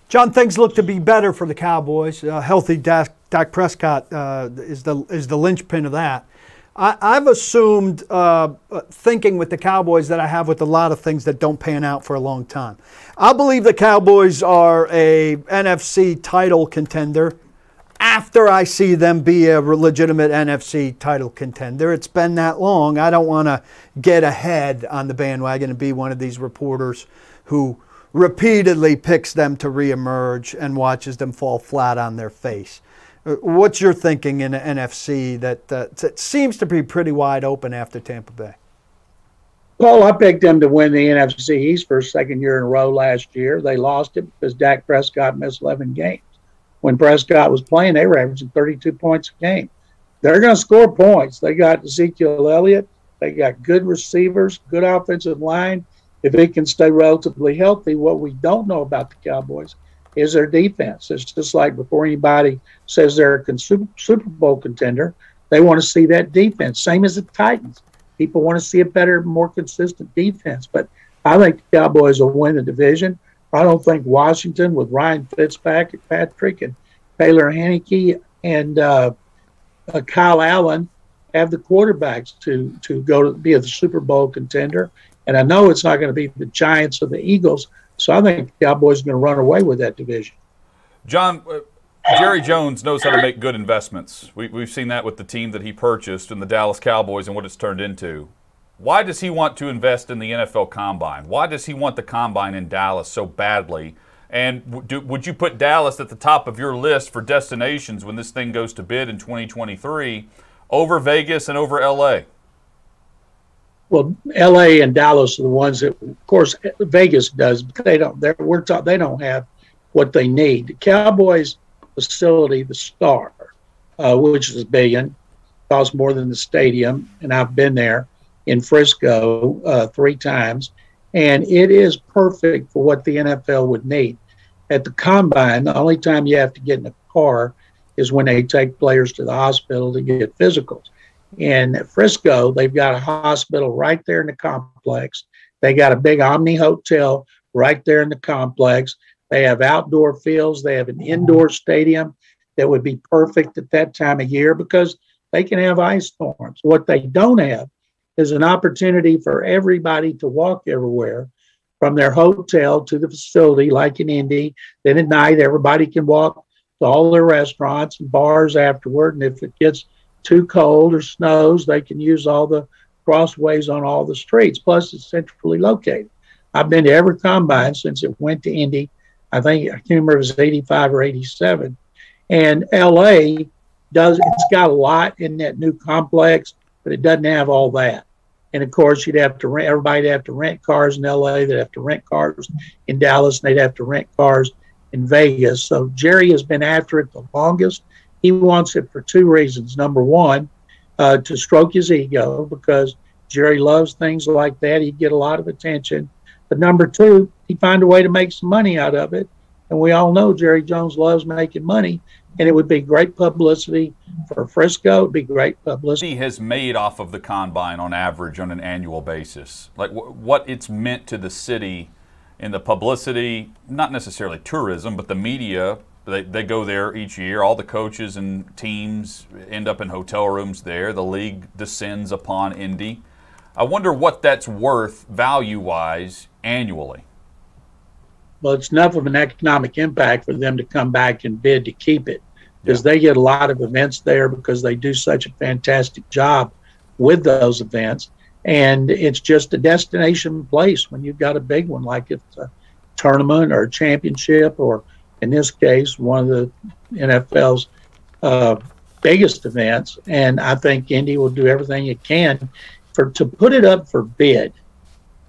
John, things look to be better for the Cowboys. Uh, healthy Dak, Dak Prescott uh, is the is the linchpin of that. I, have assumed, uh, uh, thinking with the Cowboys that I have with a lot of things that don't pan out for a long time. I believe the Cowboys are a NFC title contender after I see them be a legitimate NFC title contender. It's been that long. I don't want to get ahead on the bandwagon and be one of these reporters who repeatedly picks them to reemerge and watches them fall flat on their face. Uh, what's your thinking in the NFC that, uh, that seems to be pretty wide open after Tampa Bay? Paul, I picked them to win the NFC East for a second year in a row last year. They lost it because Dak Prescott missed 11 games. When Prescott was playing, they were averaging 32 points a game. They're going to score points. They got Ezekiel Elliott. They got good receivers, good offensive line. If it can stay relatively healthy, what we don't know about the Cowboys is their defense. It's just like before anybody says they're a Super Bowl contender, they want to see that defense. Same as the Titans. People want to see a better, more consistent defense. But I think the Cowboys will win the division. I don't think Washington with Ryan Fitzpatrick and Taylor Heinicke and uh, uh, Kyle Allen have the quarterbacks to to go to be a Super Bowl contender. And I know it's not going to be the Giants or the Eagles, so I think the Cowboys are going to run away with that division. John, uh, Jerry Jones knows how to make good investments. We, we've seen that with the team that he purchased and the Dallas Cowboys and what it's turned into. Why does he want to invest in the NFL Combine? Why does he want the Combine in Dallas so badly? And do, would you put Dallas at the top of your list for destinations when this thing goes to bid in 2023 over Vegas and over LA? Well, L.A. and Dallas are the ones that, of course, Vegas does, but they don't. They're, we're ta- they don't have what they need. The Cowboys facility, the Star, uh, which is a billion, costs more than the stadium, and I've been there in Frisco uh, three times, and it is perfect for what the NFL would need. At the combine, the only time you have to get in a car is when they take players to the hospital to get physicals in Frisco, they've got a hospital right there in the complex. They got a big Omni Hotel right there in the complex. They have outdoor fields. They have an indoor stadium that would be perfect at that time of year because they can have ice storms. What they don't have is an opportunity for everybody to walk everywhere from their hotel to the facility, like in Indy. Then at night, everybody can walk to all their restaurants and bars afterward. And if it gets too cold or snows, they can use all the crossways on all the streets. Plus, it's centrally located. I've been to every combine since it went to Indy. I think I can't remember it was 85 or 87. And LA does, it's got a lot in that new complex, but it doesn't have all that. And of course, you'd have to rent, everybody'd have to rent cars in LA, they'd have to rent cars in Dallas, and they'd have to rent cars in Vegas. So Jerry has been after it the longest. He wants it for two reasons. Number one, uh, to stroke his ego because Jerry loves things like that. He'd get a lot of attention. But number two, he'd find a way to make some money out of it. And we all know Jerry Jones loves making money. And it would be great publicity for Frisco. It'd be great publicity. He has made off of the combine on average on an annual basis. Like what it's meant to the city in the publicity, not necessarily tourism, but the media they, they go there each year. All the coaches and teams end up in hotel rooms there. The league descends upon Indy. I wonder what that's worth value wise annually. Well, it's enough of an economic impact for them to come back and bid to keep it because yeah. they get a lot of events there because they do such a fantastic job with those events. And it's just a destination place when you've got a big one like it's a tournament or a championship or in this case, one of the NFL's uh, biggest events. And I think Indy will do everything it can for to put it up for bid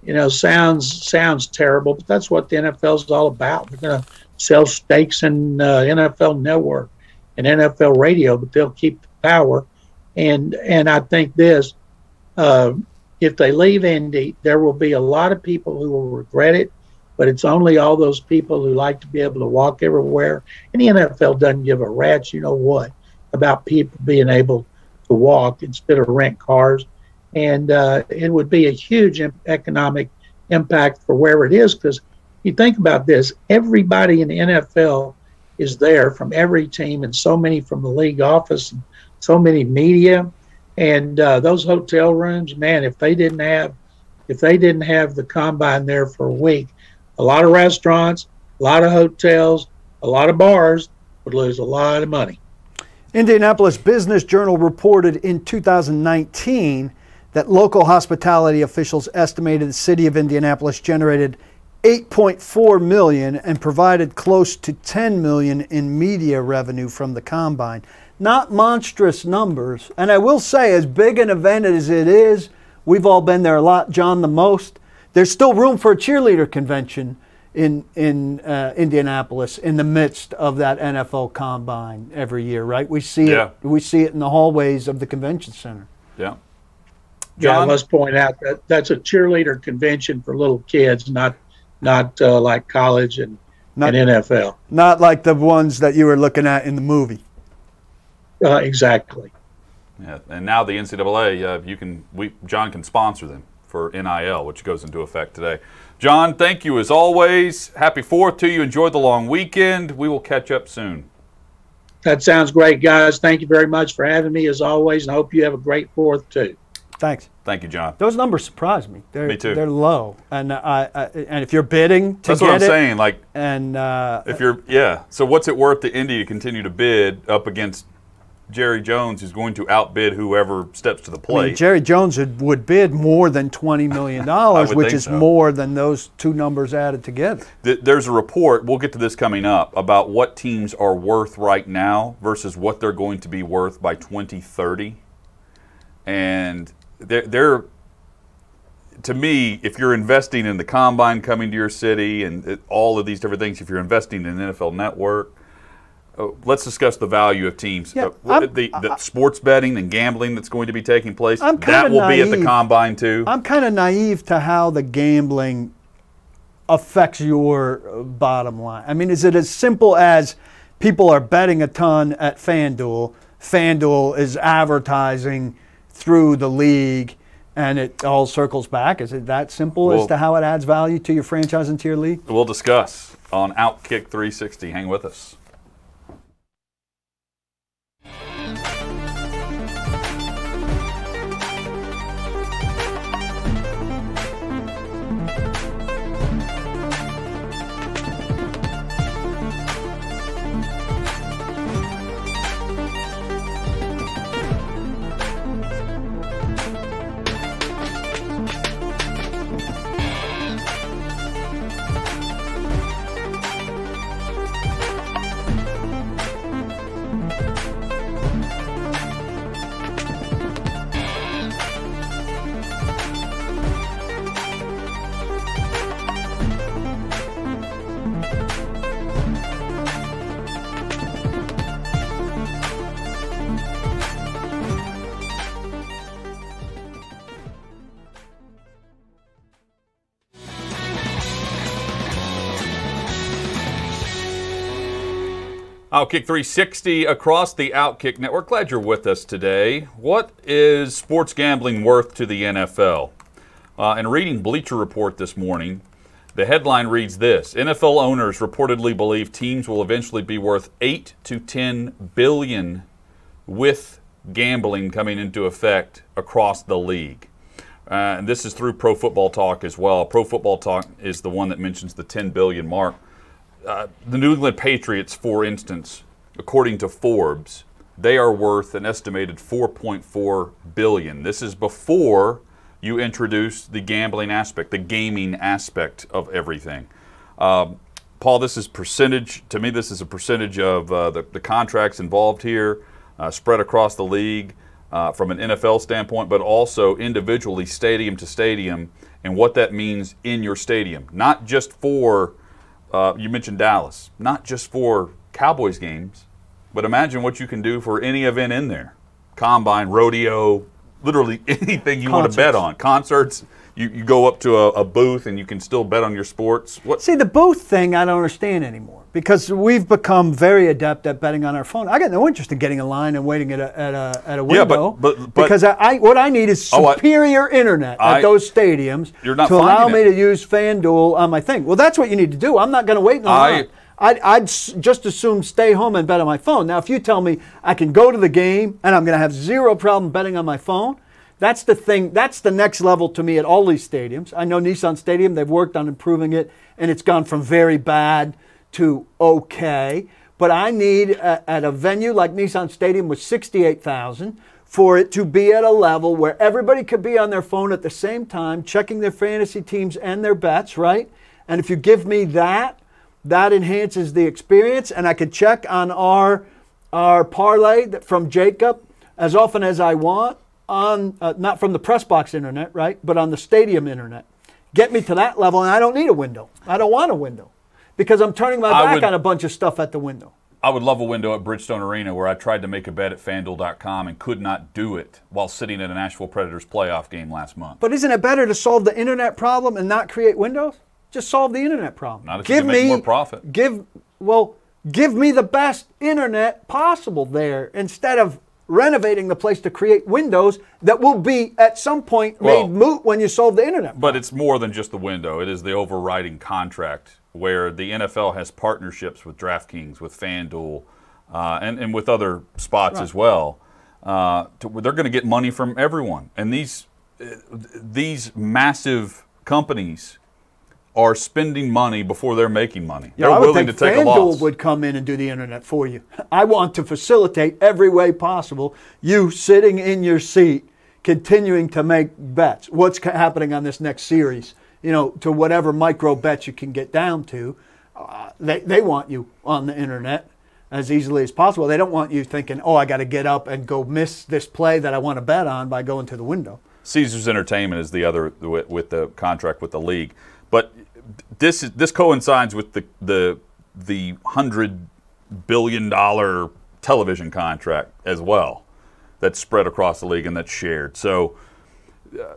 you know, sounds sounds terrible, but that's what the NFL is all about. They're going to sell stakes in uh, NFL Network and NFL Radio, but they'll keep the power. And and I think this, uh, if they leave Indy, there will be a lot of people who will regret it. But it's only all those people who like to be able to walk everywhere. And the NFL doesn't give a rat's, you know what, about people being able to walk instead of rent cars. And uh, it would be a huge economic impact for where it is because you think about this everybody in the NFL is there from every team and so many from the league office and so many media. And uh, those hotel rooms man if they didn't have if they didn't have the combine there for a week a lot of restaurants a lot of hotels a lot of bars would lose a lot of money. Indianapolis business journal reported in 2019 that local hospitality officials estimated the city of indianapolis generated 8.4 million and provided close to 10 million in media revenue from the combine. Not monstrous numbers. And I will say, as big an event as it is, we've all been there a lot, John the most. There's still room for a cheerleader convention in in uh, Indianapolis in the midst of that NFL combine every year, right? We see yeah. it. We see it in the hallways of the convention center. Yeah. John? Yeah, I must point out that that's a cheerleader convention for little kids, not not uh, like college and, not, and NFL. Not like the ones that you were looking at in the movie. Uh, exactly. Yeah, and now the NCAA, uh, you can we John can sponsor them for NIL, which goes into effect today. John, thank you as always. Happy Fourth to you. Enjoy the long weekend. We will catch up soon. That sounds great, guys. Thank you very much for having me as always, and I hope you have a great Fourth too. Thanks. Thank you, John. Those numbers surprise me. They're, me too. They're low, and I, I and if you're bidding to that's what I'm it, saying. Like, and uh, if you're yeah, so what's it worth to Indy to continue to bid up against Jerry Jones, who's going to outbid whoever steps to the plate? I mean, Jerry Jones would, would bid more than twenty million dollars, which is so. more than those two numbers added together. There's a report. We'll get to this coming up about what teams are worth right now versus what they're going to be worth by 2030, and they're, they're to me, if you're investing in the combine coming to your city and all of these different things, if you're investing in NFL Network, uh, let's discuss the value of teams. Yeah, uh, the, the sports betting and gambling that's going to be taking place. that will naive. be at the combine too. I'm kind of naive to how the gambling affects your uh, bottom line. I mean, is it as simple as people are betting a ton at FanDuel? FanDuel is advertising through the league and it all circles back. Is it that simple as to how it adds value to your franchise and to your league? We'll discuss on Outkick 360. Hang with us. Outkick 360 across the Outkick network. Glad you're with us today. What is sports gambling worth to the NFL? Uh, in reading Bleacher Report this morning, the headline reads this NFL owners reportedly believe teams will eventually be worth 8 to 10 billion with gambling coming into effect across the league. Uh, and this is through Pro Football Talk as well. Pro Football Talk is the one that mentions the 10 billion mark. Uh, the New England Patriots, for instance, according to Forbes, they are worth an estimated 4.4 billion. This is before you introduce the gambling aspect, the gaming aspect of everything. Um, Paul, this is percentage. To me, this is a percentage of uh, the, the, contracts involved here, uh, spread across the league. uh, from an NFL standpoint, but also individually, stadium to stadium, and what that means in your stadium. Not just for, uh, you mentioned Dallas, not just for Cowboys games, but imagine what you can do for any event in there. Combine, rodeo, literally anything you want to bet on. Concerts, you, you go up to a, a booth and you can still bet on your sports. What, See, the booth thing I don't understand anymore because we've become very adept at betting on our phone. I got no interest in getting a line and waiting at a, at a, at a window. Yeah, but- but- but- because I, I what I need is Oh, I- superior internet at those stadiums You're not to allow me it. to use FanDuel on my thing. Well, that's what you need to do. I'm not going to wait in the line. I'd, I'd just as soon stay home and bet on my phone. Now, if you tell me I can go to the game and I'm going to have zero problem betting on my phone, that's the thing. That's the next level to me at all these stadiums. I know Nissan Stadium, they've worked on improving it, and it's gone from very bad to okay. But I need a, at a venue like Nissan Stadium with 68,000 for it to be at a level where everybody could be on their phone at the same time, checking their fantasy teams and their bets, right? And if you give me that, that enhances the experience, and I could check on our our parlay from Jacob as often as I want on uh, not from the press box internet, right, but on the stadium internet. Get me to that level, and I don't need a window. I don't want a window because I'm turning my back would- on a bunch of stuff at the window. I would love a window at Bridgestone Arena where I tried to make a bet at FanDuel.com and could not do it while sitting at a Nashville Predators playoff game last month. But isn't it better to solve the internet problem and not create windows? Just solve the internet problem. Not if you can make more profit. Give well, give me the best internet possible there instead of renovating the place to create windows that will be at some point Well- made moot when you solve the internet. But it's more than just the window. It is the overriding contract where the NFL has partnerships with DraftKings, with FanDuel, uh, and, and with other spots as well. Uh, to, they're going to get money from everyone. And these, uh, these massive companies are spending money before they're making money. Yeah, they're willing to take a FanDuel loss. would come in and do the internet for you. I want to facilitate every way possible. You sitting in your seat, continuing to make bets. What's happening on this next series? You know, to whatever micro bets you can get down to. Uh, they, they want you on the internet as easily as possible. They don't want you thinking, oh, I got to get up and go miss this play that I want to bet on by going to the window. Caesars Entertainment is the other with, with the contract with the league, but this is, this coincides with the the the hundred billion dollar television contract as well, that's spread across the league and that's shared. So uh,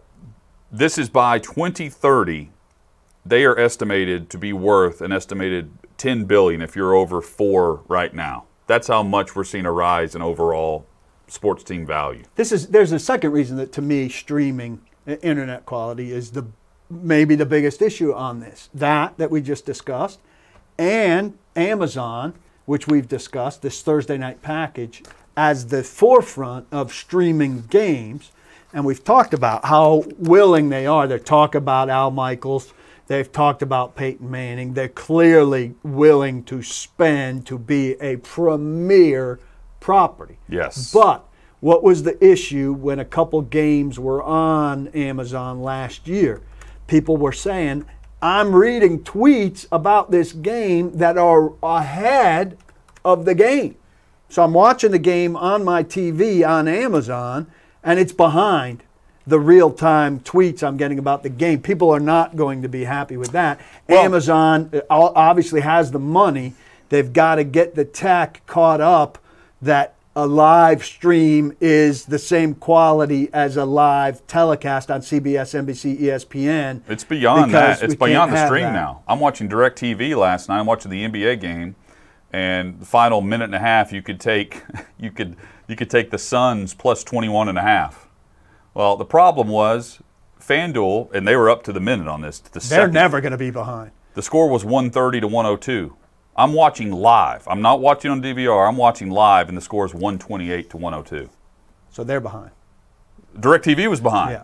this is by 2030. They are estimated to be worth an estimated 10 billion if you're over four right now. That's how much we're seeing a rise in overall sports team value. This is there's a second reason that to me streaming internet quality is the maybe the biggest issue on this. That that we just discussed and Amazon, which we've discussed this Thursday night package as the forefront of streaming games and we've talked about how willing they are. They talk about Al Michaels. They've talked about Peyton Manning. They're clearly willing to spend to be a premier property. Yes. But what was the issue when a couple games were on Amazon last year? People were saying, I'm reading tweets about this game that are ahead of the game. So I'm watching the game on my TV on Amazon, and it's behind the real time tweets I'm getting about the game. People are not going to be happy with that. Well- Amazon uh, obviously has the money. They've got to get the tech caught up that a live stream is the same quality as a live telecast on CBS, NBC, ESPN. It's beyond that. It's beyond the stream that. now. I'm watching DirecTV last night. I'm watching the NBA game, and the final minute and a half, you could take, you could, you could take the Suns plus 21 and a half. Well, the problem was FanDuel, and they were up to the minute on this. The They're second, never going to be behind. the score was 130 to 102. I'm watching live. I'm not watching on DVR. I'm watching live, and the score is 128 to 102. So they're behind. DirecTV was behind. Yeah.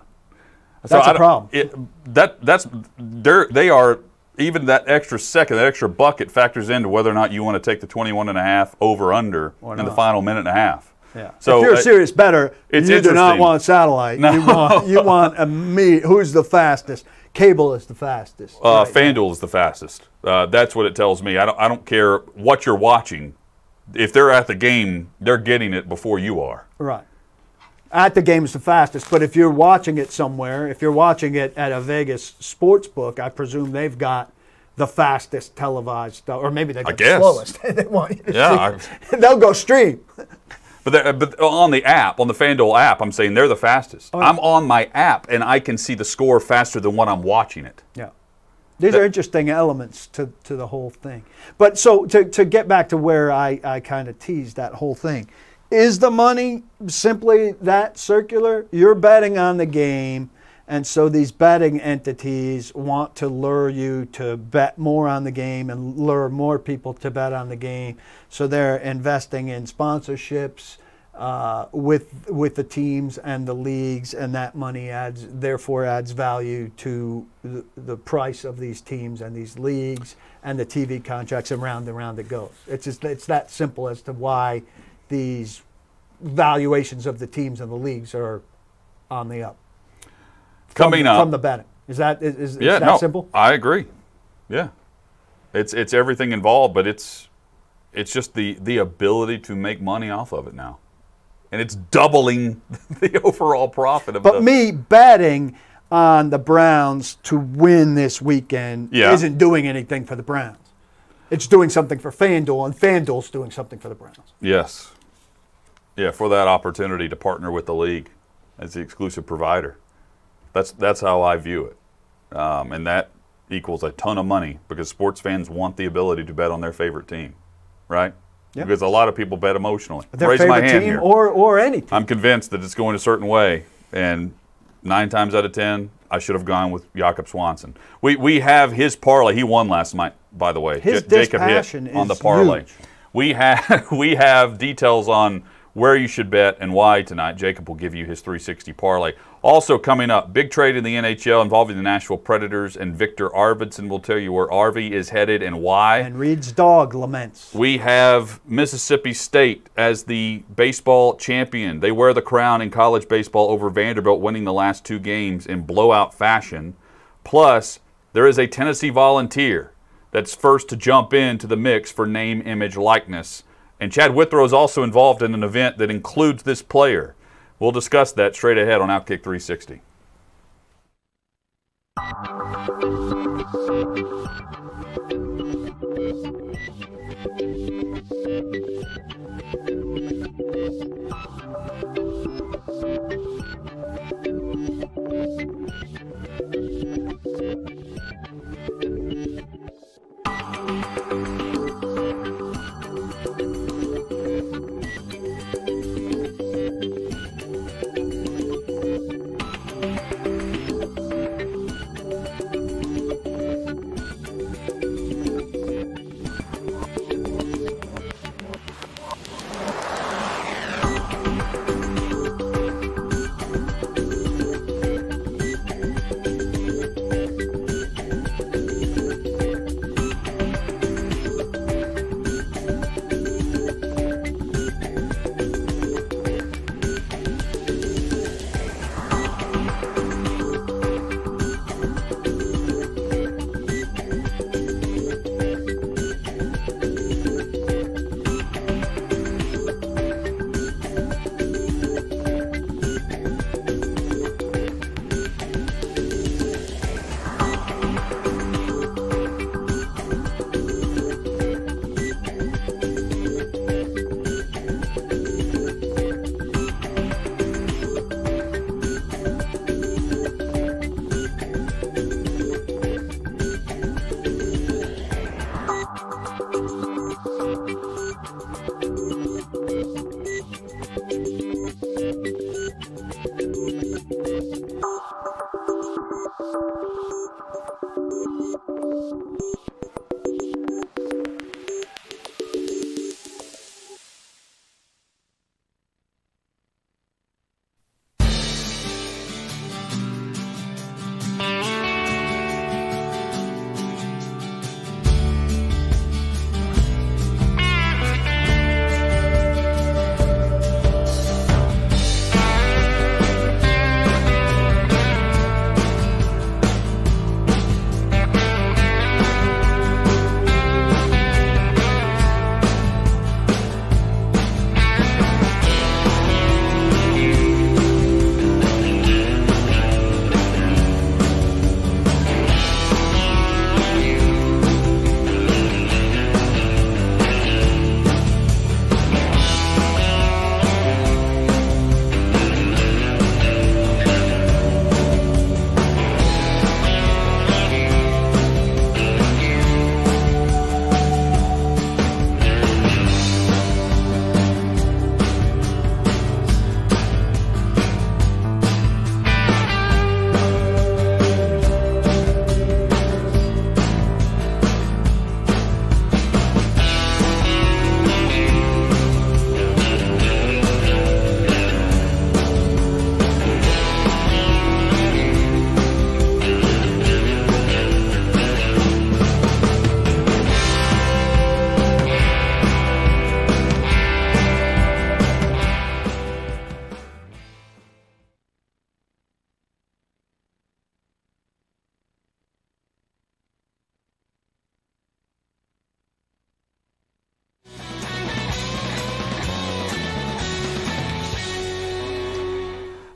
That's I a problem. It, that that's they are even that extra second, that extra bucket factors into whether or not you want to take the 21 and a half over under in the final minute and a half. Yeah. So if you're a serious better, you do not want satellite. You want you want a me. Who's the fastest? Cable is the fastest. uh, right. FanDuel is the fastest. Uh, that's what it tells me. I don't I don't care what you're watching. If they're at the game, they're getting it before you are. Right. at the game is the fastest. But if you're watching it somewhere, if you're watching it at a Vegas sports book, I presume they've got the fastest televised, or maybe they got the guess. slowest. they want you to Yeah, they'll go stream. But, they're- uh, but on the app, on the FanDuel app, I'm saying they're the fastest. Oh, I'm on my app and I can see the score faster than when I'm watching it. Yeah. These are interesting elements to, to the whole thing. But so to, to get back to where I, I kind of teased that whole thing, is the money simply that circular? You're betting on the game, and so these betting entities want to lure you to bet more on the game and lure more people to bet on the game. So they're investing in sponsorships uh, with with the teams and the leagues, and that money adds therefore adds value to the, the price of these teams and these leagues and the TV contracts, and round and round it goes. It's just it's that simple as to why these valuations of the teams and the leagues are on the up. From- Coming up, from the betting. Is that is, is, is yeah, that no, simple? I agree. Yeah, it's it's everything involved, but it's it's just the the ability to make money off of it now, and it's doubling the overall profit of But the. me betting on the Browns to win this weekend Yeah. isn't doing anything for the Browns. It's doing something for FanDuel, and FanDuel's doing something for the Browns. Yes. Yeah, for that opportunity to partner with the league as the exclusive provider. That's that's how I view it, um, and that equals a ton of money because sports fans want the ability to bet on their favorite team, right? Yeah. Because a lot of people bet emotionally. Their Raise my favorite hand team here. or or any team. I'm convinced that it's going a certain way, and nine times out of ten, I should have gone with Jakob Swanson. We we have his parlay. He won last night, by the way. His J- Jacob hit on the parlay. huge. We have we have details on where you should bet and why tonight. Jacob will give you his 360 parlay. Also coming up, big trade in the NHL involving the Nashville Predators, and Viktor Arvidsson will tell you where Arvy is headed and why. and Reed's dog laments. We have Mississippi State as the baseball champion. They wear the crown in college baseball over Vanderbilt, winning the last two games in blowout fashion. Plus, there is a Tennessee volunteer that's first to jump into the mix for name, image, likeness. And Chad Withrow is also involved in an event that includes this player. We'll discuss that straight ahead on Outkick 360.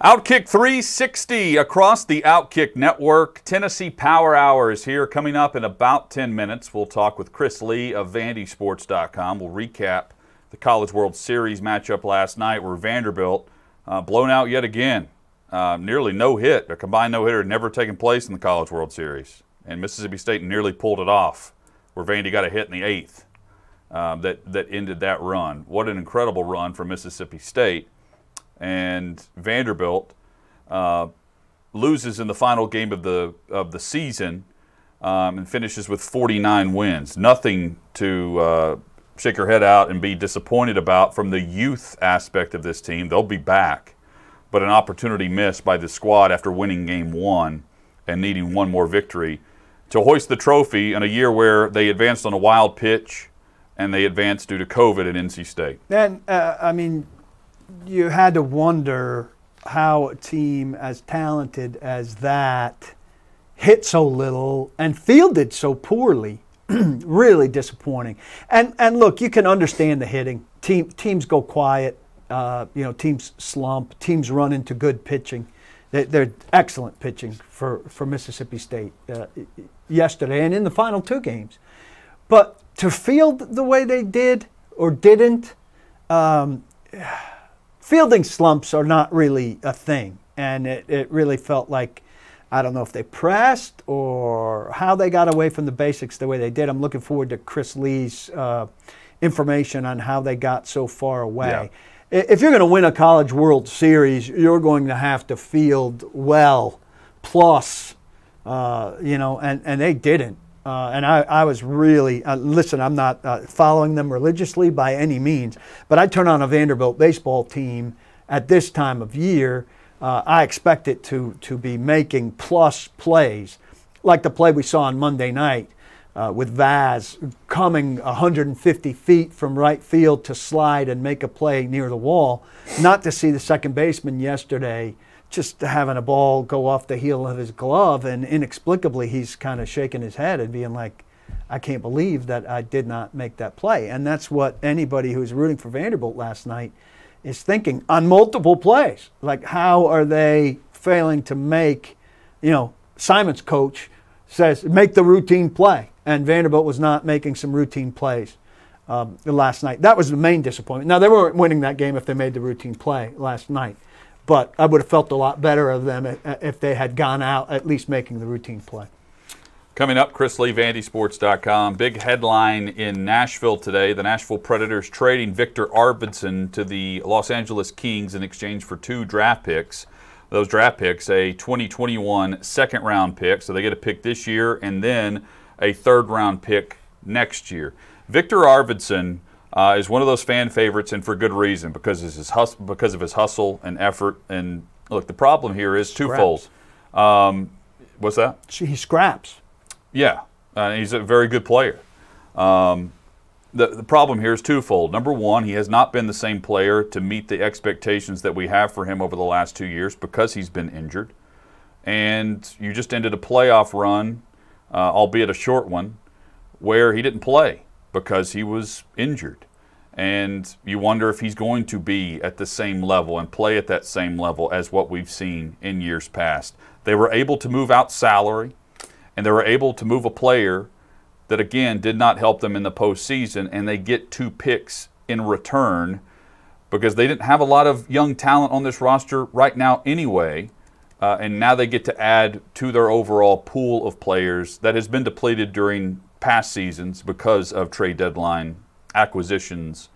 Outkick 360 across the Outkick network. Tennessee Power Hour is here coming up in about 10 minutes. We'll talk with Chris Lee of VandySports.com. We'll recap the College World Series matchup last night where Vanderbilt uh, blown out yet again. Uh, nearly no hit, a combined no hitter never taken place in the College World Series. And Mississippi State nearly pulled it off where Vandy got a hit in the eighth um, that, that ended that run. What an incredible run for Mississippi State and Vanderbilt uh, loses in the final game of the of the season um, and finishes with 49 wins. Nothing to uh, shake your head out and be disappointed about from the youth aspect of this team. They'll be back, but an opportunity missed by the squad after winning game one and needing one more victory to hoist the trophy in a year where they advanced on a wild pitch and they advanced due to COVID at NC State. And uh, I mean, you had to wonder how a team as talented as that hit so little and fielded so poorly. really disappointing. And and look, you can understand the hitting. Team teams go quiet. Uh, you know, teams slump. Teams run into good pitching. They, they're excellent pitching for for Mississippi State uh, yesterday and in the final two games. But to field the way they did or didn't. Um, fielding slumps are not really a thing. And it, it really felt like, I don't know if they pressed or how they got away from the basics the way they did. I'm looking forward to Chris Lee's uh, information on how they got so far away. Yeah. If you're going to win a College World Series, you're going to have to field well, plus, uh, you know, and, and they didn't. Uh, and I, I, was really, uh, listen, I'm not uh, following them religiously by any means, but I turn on a Vanderbilt baseball team at this time of year. Uh, I expect it to, to be making plus plays, like the play we saw on Monday night uh, with Vaz coming 150 feet from right field to slide and make a play near the wall. Not to see the second baseman yesterday just having a ball go off the heel of his glove, and inexplicably he's kind of shaking his head and being like, I can't believe that I did not make that play. And that's what anybody who's rooting for Vanderbilt last night is thinking on multiple plays. Like, how are they failing to make, you know, Simon's coach says, make the routine play. And Vanderbilt was not making some routine plays um, last night. That was the main disappointment. Now, they weren't winning that game if they made the routine play last night but I would have felt a lot better of them if they had gone out at least making the routine play. Coming up, Chris Lee, VandySports.com. Big headline in Nashville today. The Nashville Predators trading Viktor Arvidsson to the Los Angeles Kings in exchange for two draft picks. Those draft picks, a 2021 second round pick, so they get a pick this year, and then a third round pick next year. Viktor Arvidsson uh, is one of those fan favorites, and for good reason because of his hustle, because of his hustle and effort. And look, the problem here is twofold. Um, what's that? He scraps. Yeah, uh, he's a very good player. Um, the, the problem here is twofold. Number one, he has not been the same player to meet the expectations that we have for him over the last two years because he's been injured. And you just ended a playoff run, uh, albeit a short one, where he didn't play because he was injured. And you wonder if he's going to be at the same level and play at that same level as what we've seen in years past. They were able to move out salary, and they were able to move a player that, again, did not help them in the postseason, and they get two picks in return because they didn't have a lot of young talent on this roster right now anyway. Uh, and now they get to add to their overall pool of players that has been depleted during past seasons because of trade deadline acquisitions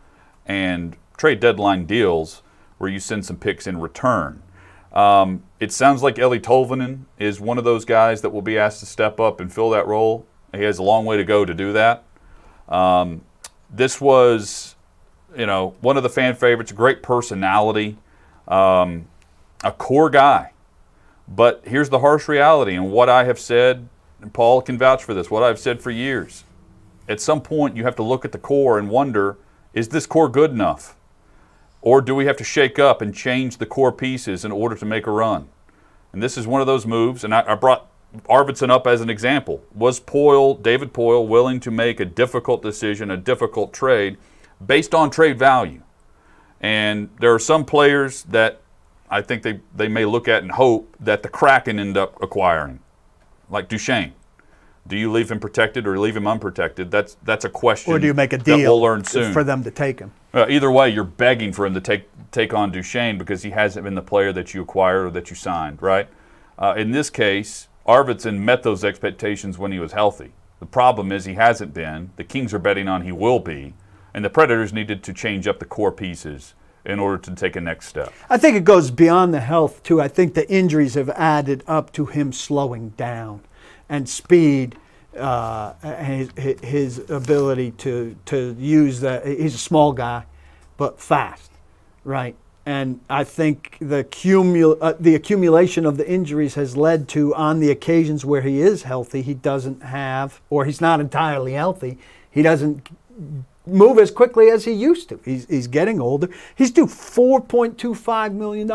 and trade deadline deals where you send some picks in return. Um, it sounds like Eeli Tolvanen is one of those guys that will be asked to step up and fill that role. He has a long way to go to do that. Um, this was, you know, one of the fan favorites, a great personality, um, a core guy. But here's the harsh reality, and what I have said and Paul can vouch for this, what I've said for years. At some point, you have to look at the core and wonder is this core good enough? Or do we have to shake up and change the core pieces in order to make a run? And this is one of those moves, and I, I brought Arvidsson up as an example. Was Poile, David Poile, willing to make a difficult decision, a difficult trade, based on trade value? And there are some players that I think they, they may look at and hope that the Kraken end up acquiring, like Duchene. Do you leave him protected or leave him unprotected? That's that's a question. Or do you make a that deal we'll learn soon. for them to take him? Uh, either way, you're begging for him to take take on Duchene because he hasn't been the player that you acquired or that you signed, right? Uh, in this case, Arvidsson met those expectations when he was healthy. The problem is he hasn't been. The Kings are betting on he will be, and the Predators needed to change up the core pieces in order to take a next step. I think it goes beyond the health too. I think the injuries have added up to him slowing down, and speed, uh, his, his ability to to use that. He's a small guy, but fast, right? And I think the cumul- uh, the accumulation of the injuries has led to, on the occasions where he is healthy, he doesn't have, or he's not entirely healthy. He doesn't move as quickly as he used to. He's, he's getting older. He's due $4.25 million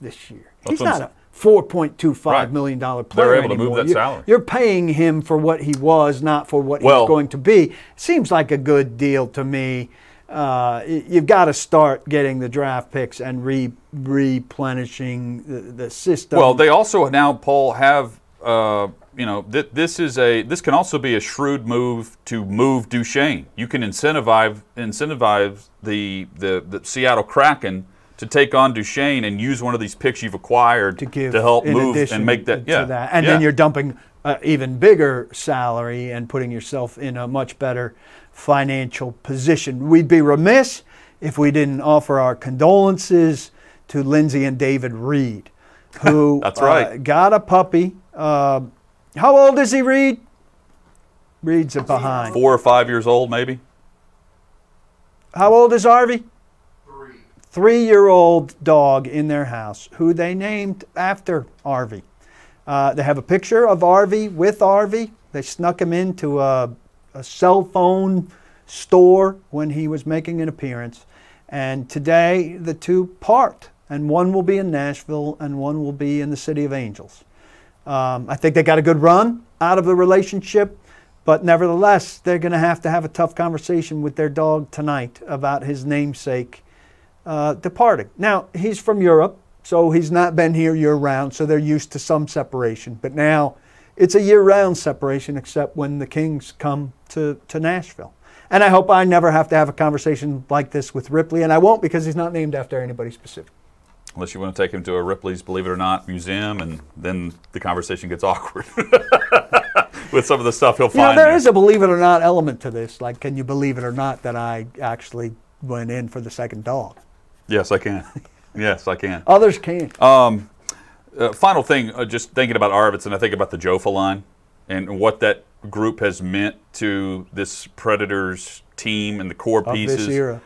this year. he's not a $4.25 Right. million dollar player They're able to move anymore. that you're, salary. You're paying him for what he was, not for what Well- he's going to be. Seems like a good deal to me. Uh, you've got to start getting the draft picks and re- replenishing the, the system. Well, they also now, Paul, have uh, you know th- this is a this can also be a shrewd move to move Duchene. You can incentivize incentivize the the, the Seattle Kraken to take on Duchene and use one of these picks you've acquired to give to help move and make that to yeah that. and yeah. then you're dumping uh, even bigger salary and putting yourself in a much better financial position. We'd be remiss if we didn't offer our condolences to Lindsay and David Reed, who That's uh, right. got a puppy. Uh, how old is he, Reed? Reed's it behind. four or five years old maybe. How old is Harvey? Three year old dog in their house who they named after Arvy. Uh, they have a picture of Arvy with Arvy. They snuck him into a, a cell phone store when he was making an appearance. And today the two part, and one will be in Nashville and one will be in the City of Angels. Um, I think they got a good run out of the relationship, but nevertheless, they're going to have to have a tough conversation with their dog tonight about his namesake uh, departing. Now, he's from Europe, so he's not been here year round, so they're used to some separation. But now it's a year round separation, except when the Kings come to, to Nashville. And I hope I never have to have a conversation like this with Ripley, and I won't because he's not named after anybody specific. Unless you want to take him to a Ripley's Believe It or Not museum, and then the conversation gets awkward with some of the stuff he'll You know, find. there there. is a believe it or not element to this. Like, can you believe it or not that I actually went in for the second dog? Yes, I can. yes, I can. Others can't. Um, uh, final thing, uh, just thinking about Arvidsson, I think about the Jofa line and what that group has meant to this Predators team and the core of pieces. this era.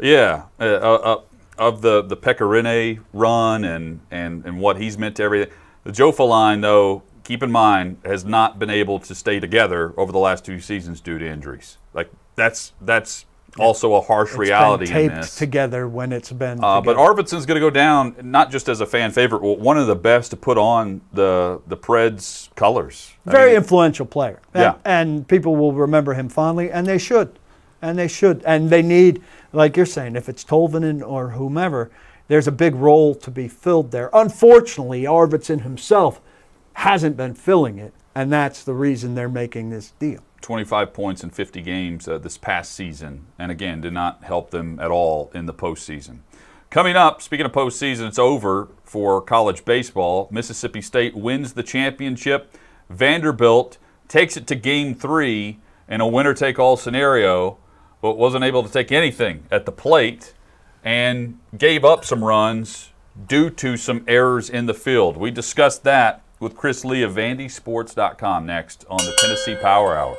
Yeah, uh, uh, of the the Pekka Rinne run and, and and what he's meant to everything. The Jofa line, though, keep in mind, has not been able to stay together over the last two seasons due to injuries. Like that's that's also a harsh It's reality been in taped this. together when it's been. Uh, but. Arvidsson's going to go down not just as a fan favorite, well, one of the best to put on the the Preds colors. I very mean, influential player. And, Yeah. and people will remember him fondly, and they should, and they should, and they need, like you're saying, if it's Tolvanen or whomever, there's a big role to be filled there. Unfortunately, Arvidsson himself hasn't been filling it, and that's the reason they're making this deal. 25 points in 50 games uh, this past season, and again, did not help them at all in the postseason. Coming up, speaking of postseason, it's over for college baseball. Mississippi State wins the championship. Vanderbilt takes it to game three in a winner take all scenario, but wasn't able to take anything at the plate and gave up some runs due to some errors in the field. We discussed that with Chris Lee of VandySports.com next on the Tennessee Power Hour.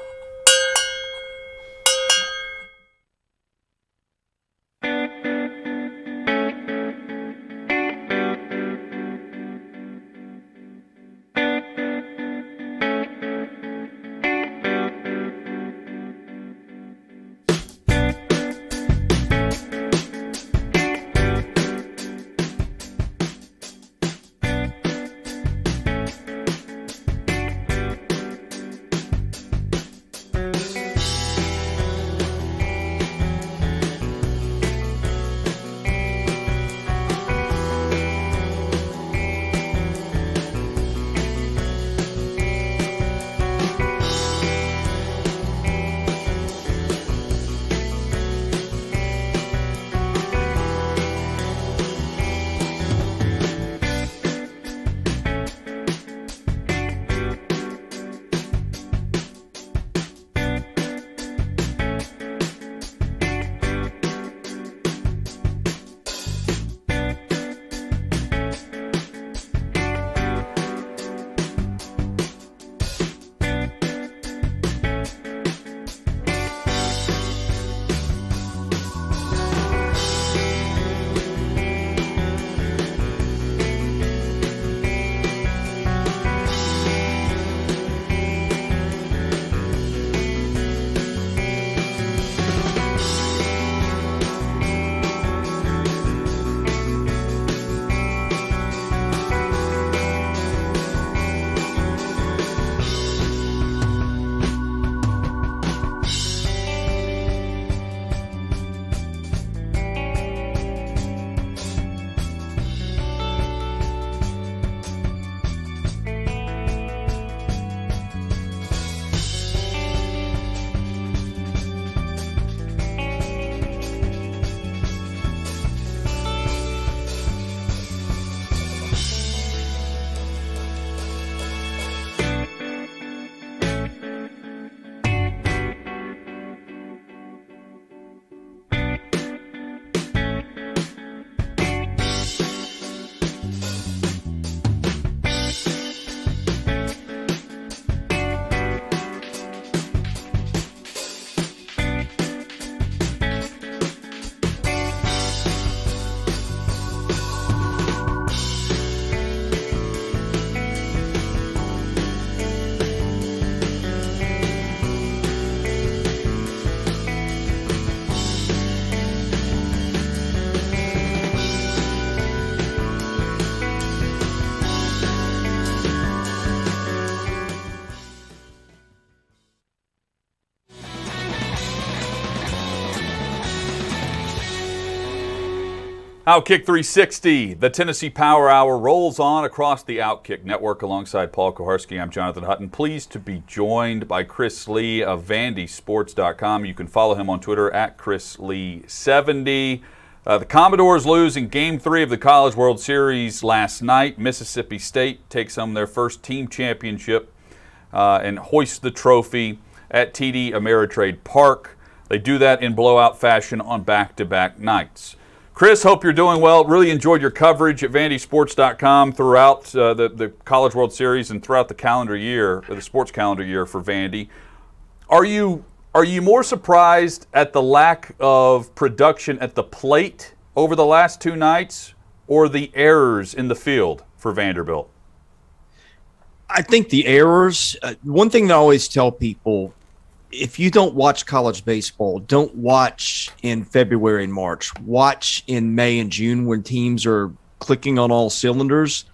Outkick 360, the Tennessee Power Hour rolls on across the Outkick Network alongside Paul Kuharsky. I'm Jonathan Hutton. Pleased to be joined by Chris Lee of VandySports.com. You can follow him on Twitter at ChrisLee70. Uh, the Commodores lose in Game 3 of the College World Series last night. Mississippi State takes home their first team championship uh, and hoists the trophy at TD Ameritrade Park. They do that in blowout fashion on back to back nights. Chris, hope you're doing well. Really enjoyed your coverage at VandySports.com throughout uh, the, the College World Series and throughout the calendar year, the sports calendar year for Vandy. Are you are you more surprised at the lack of production at the plate over the last two nights, or the errors in the field for Vanderbilt? I think the errors. Uh, one thing I always tell people if you don't watch college baseball, don't watch in February and March. Watch in May and June when teams are clicking on all cylinders.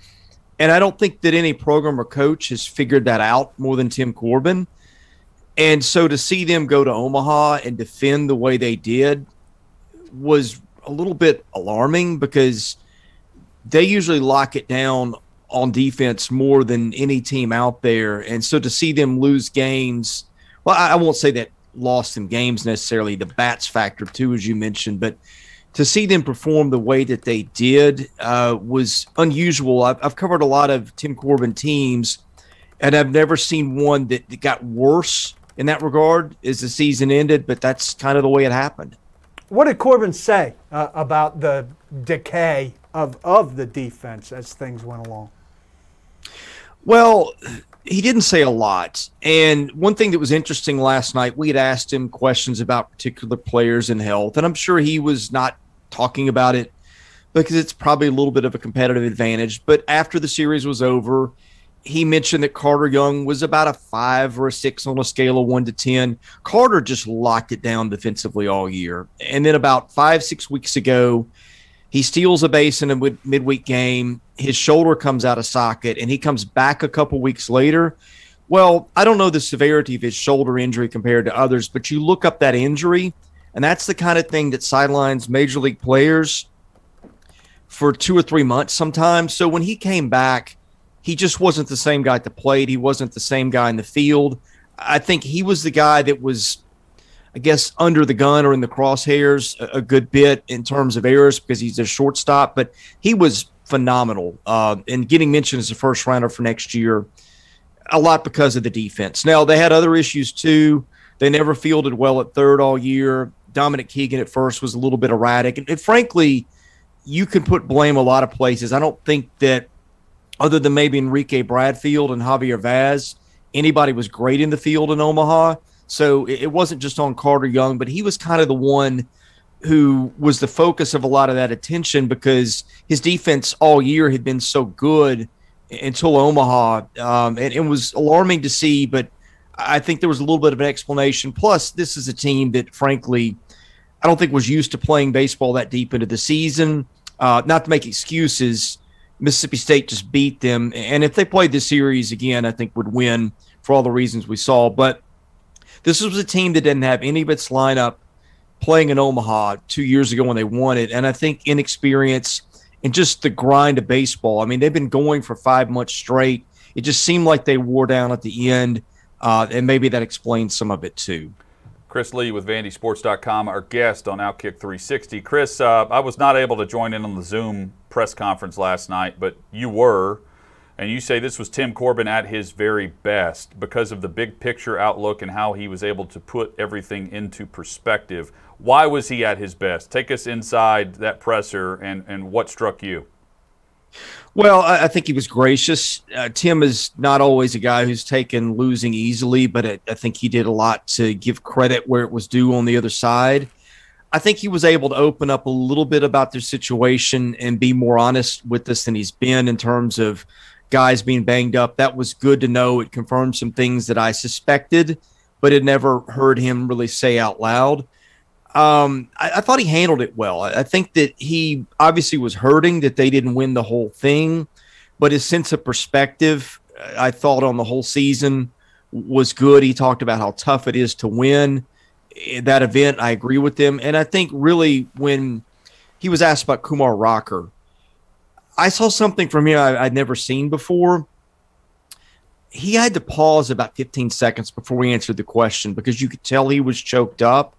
And I don't think that any program or coach has figured that out more than Tim Corbin. And so to see them go to Omaha and defend the way they did was a little bit alarming because they usually lock it down on defense more than any team out there. And so to see them lose games well, I, I won't say that lost in games necessarily. The bats factor too, as you mentioned, but to see them perform the way that they did uh, was unusual. I've, I've, covered a lot of Tim Corbin teams, and I've never seen one that, that got worse in that regard as the season ended. But that's kind of the way it happened. What did Corbin say uh, about the decay of of the defense as things went along? Well, he didn't say a lot. And one thing that was interesting last night, we had asked him questions about particular players and health, and I'm sure he was not talking about it because it's probably a little bit of a competitive advantage. But after the series was over, he mentioned that Carter Young was about a five or a six on a scale of one to 10. Carter just locked it down defensively all year. And then about five, six weeks ago, he steals a base in a midweek game. His shoulder comes out of socket, and he comes back a couple weeks later. Well, I don't know the severity of his shoulder injury compared to others, but you look up that injury, and that's the kind of thing that sidelines major league players for two or three months sometimes. So when he came back, he just wasn't the same guy that played. He wasn't the same guy in the field. I think he was the guy that was I guess, under the gun or in the crosshairs a, a good bit in terms of errors because he's a shortstop, but he was phenomenal uh, and getting mentioned as a first rounder for next year a lot because of the defense. Now, they had other issues too. They never fielded well at third all year. Dominic Keegan at first was a little bit erratic. And, and, frankly, you can put blame a lot of places. I don't think that, other than maybe Enrique Bradfield and Javier Vaz, anybody was great in the field in Omaha. So it wasn't just on Carter Young, but he was kind of the one who was the focus of a lot of that attention because his defense all year had been so good until Omaha. Um, and it was alarming to see, but I think there was a little bit of an explanation. Plus, this is a team that, frankly, I don't think was used to playing baseball that deep into the season. Uh, not to make excuses, Mississippi State just beat them. And if they played this series again, I think would win for all the reasons we saw. But this was a team that didn't have any of its lineup playing in Omaha two years ago when they won it. And I think inexperience and just the grind of baseball. I mean, they've been going for five months straight. It just seemed like they wore down at the end. Uh, and maybe that explains some of it too. Chris Lee with VandySports.com, our guest on Outkick 360. Chris, uh, I was not able to join in on the Zoom press conference last night, but you were and you say this was Tim Corbin at his very best because of the big picture outlook and how he was able to put everything into perspective. Why was he at his best? Take us inside that presser and, and what struck you. Well, I think he was gracious. Uh, Tim is not always a guy who's taken losing easily, but I, I think he did a lot to give credit where it was due on the other side. I think he was able to open up a little bit about their situation and be more honest with us than he's been in terms of guys being banged up. That was good to know. It confirmed some things that I suspected, but had never heard him really say out loud. Um, I, I, thought he handled it well. I, I, think that he obviously was hurting that they didn't win the whole thing, but his sense of perspective, I thought on the whole season was good. He talked about how tough it is to win that event. I agree with him. And I think really when he was asked about Kumar Rocker. I saw something from him I, would never seen before. He had to pause about 15 seconds before he answered the question because you could tell he was choked up.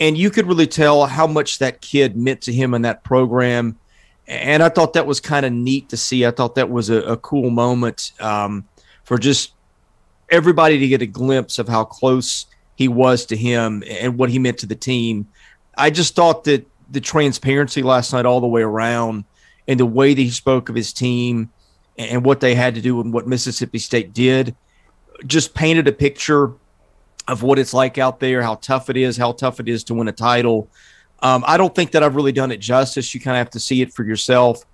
And you could really tell how much that kid meant to him in that program. And I thought that was kind of neat to see. I thought that was a, a cool moment um, for just everybody to get a glimpse of how close he was to him and what he meant to the team. I just thought that the transparency last night all the way around and the way that he spoke of his team and what they had to do and what Mississippi State did just painted a picture of what it's like out there, how tough it is, how tough it is to win a title. Um, I don't think that I've really done it justice. You kind of have to see it for yourself.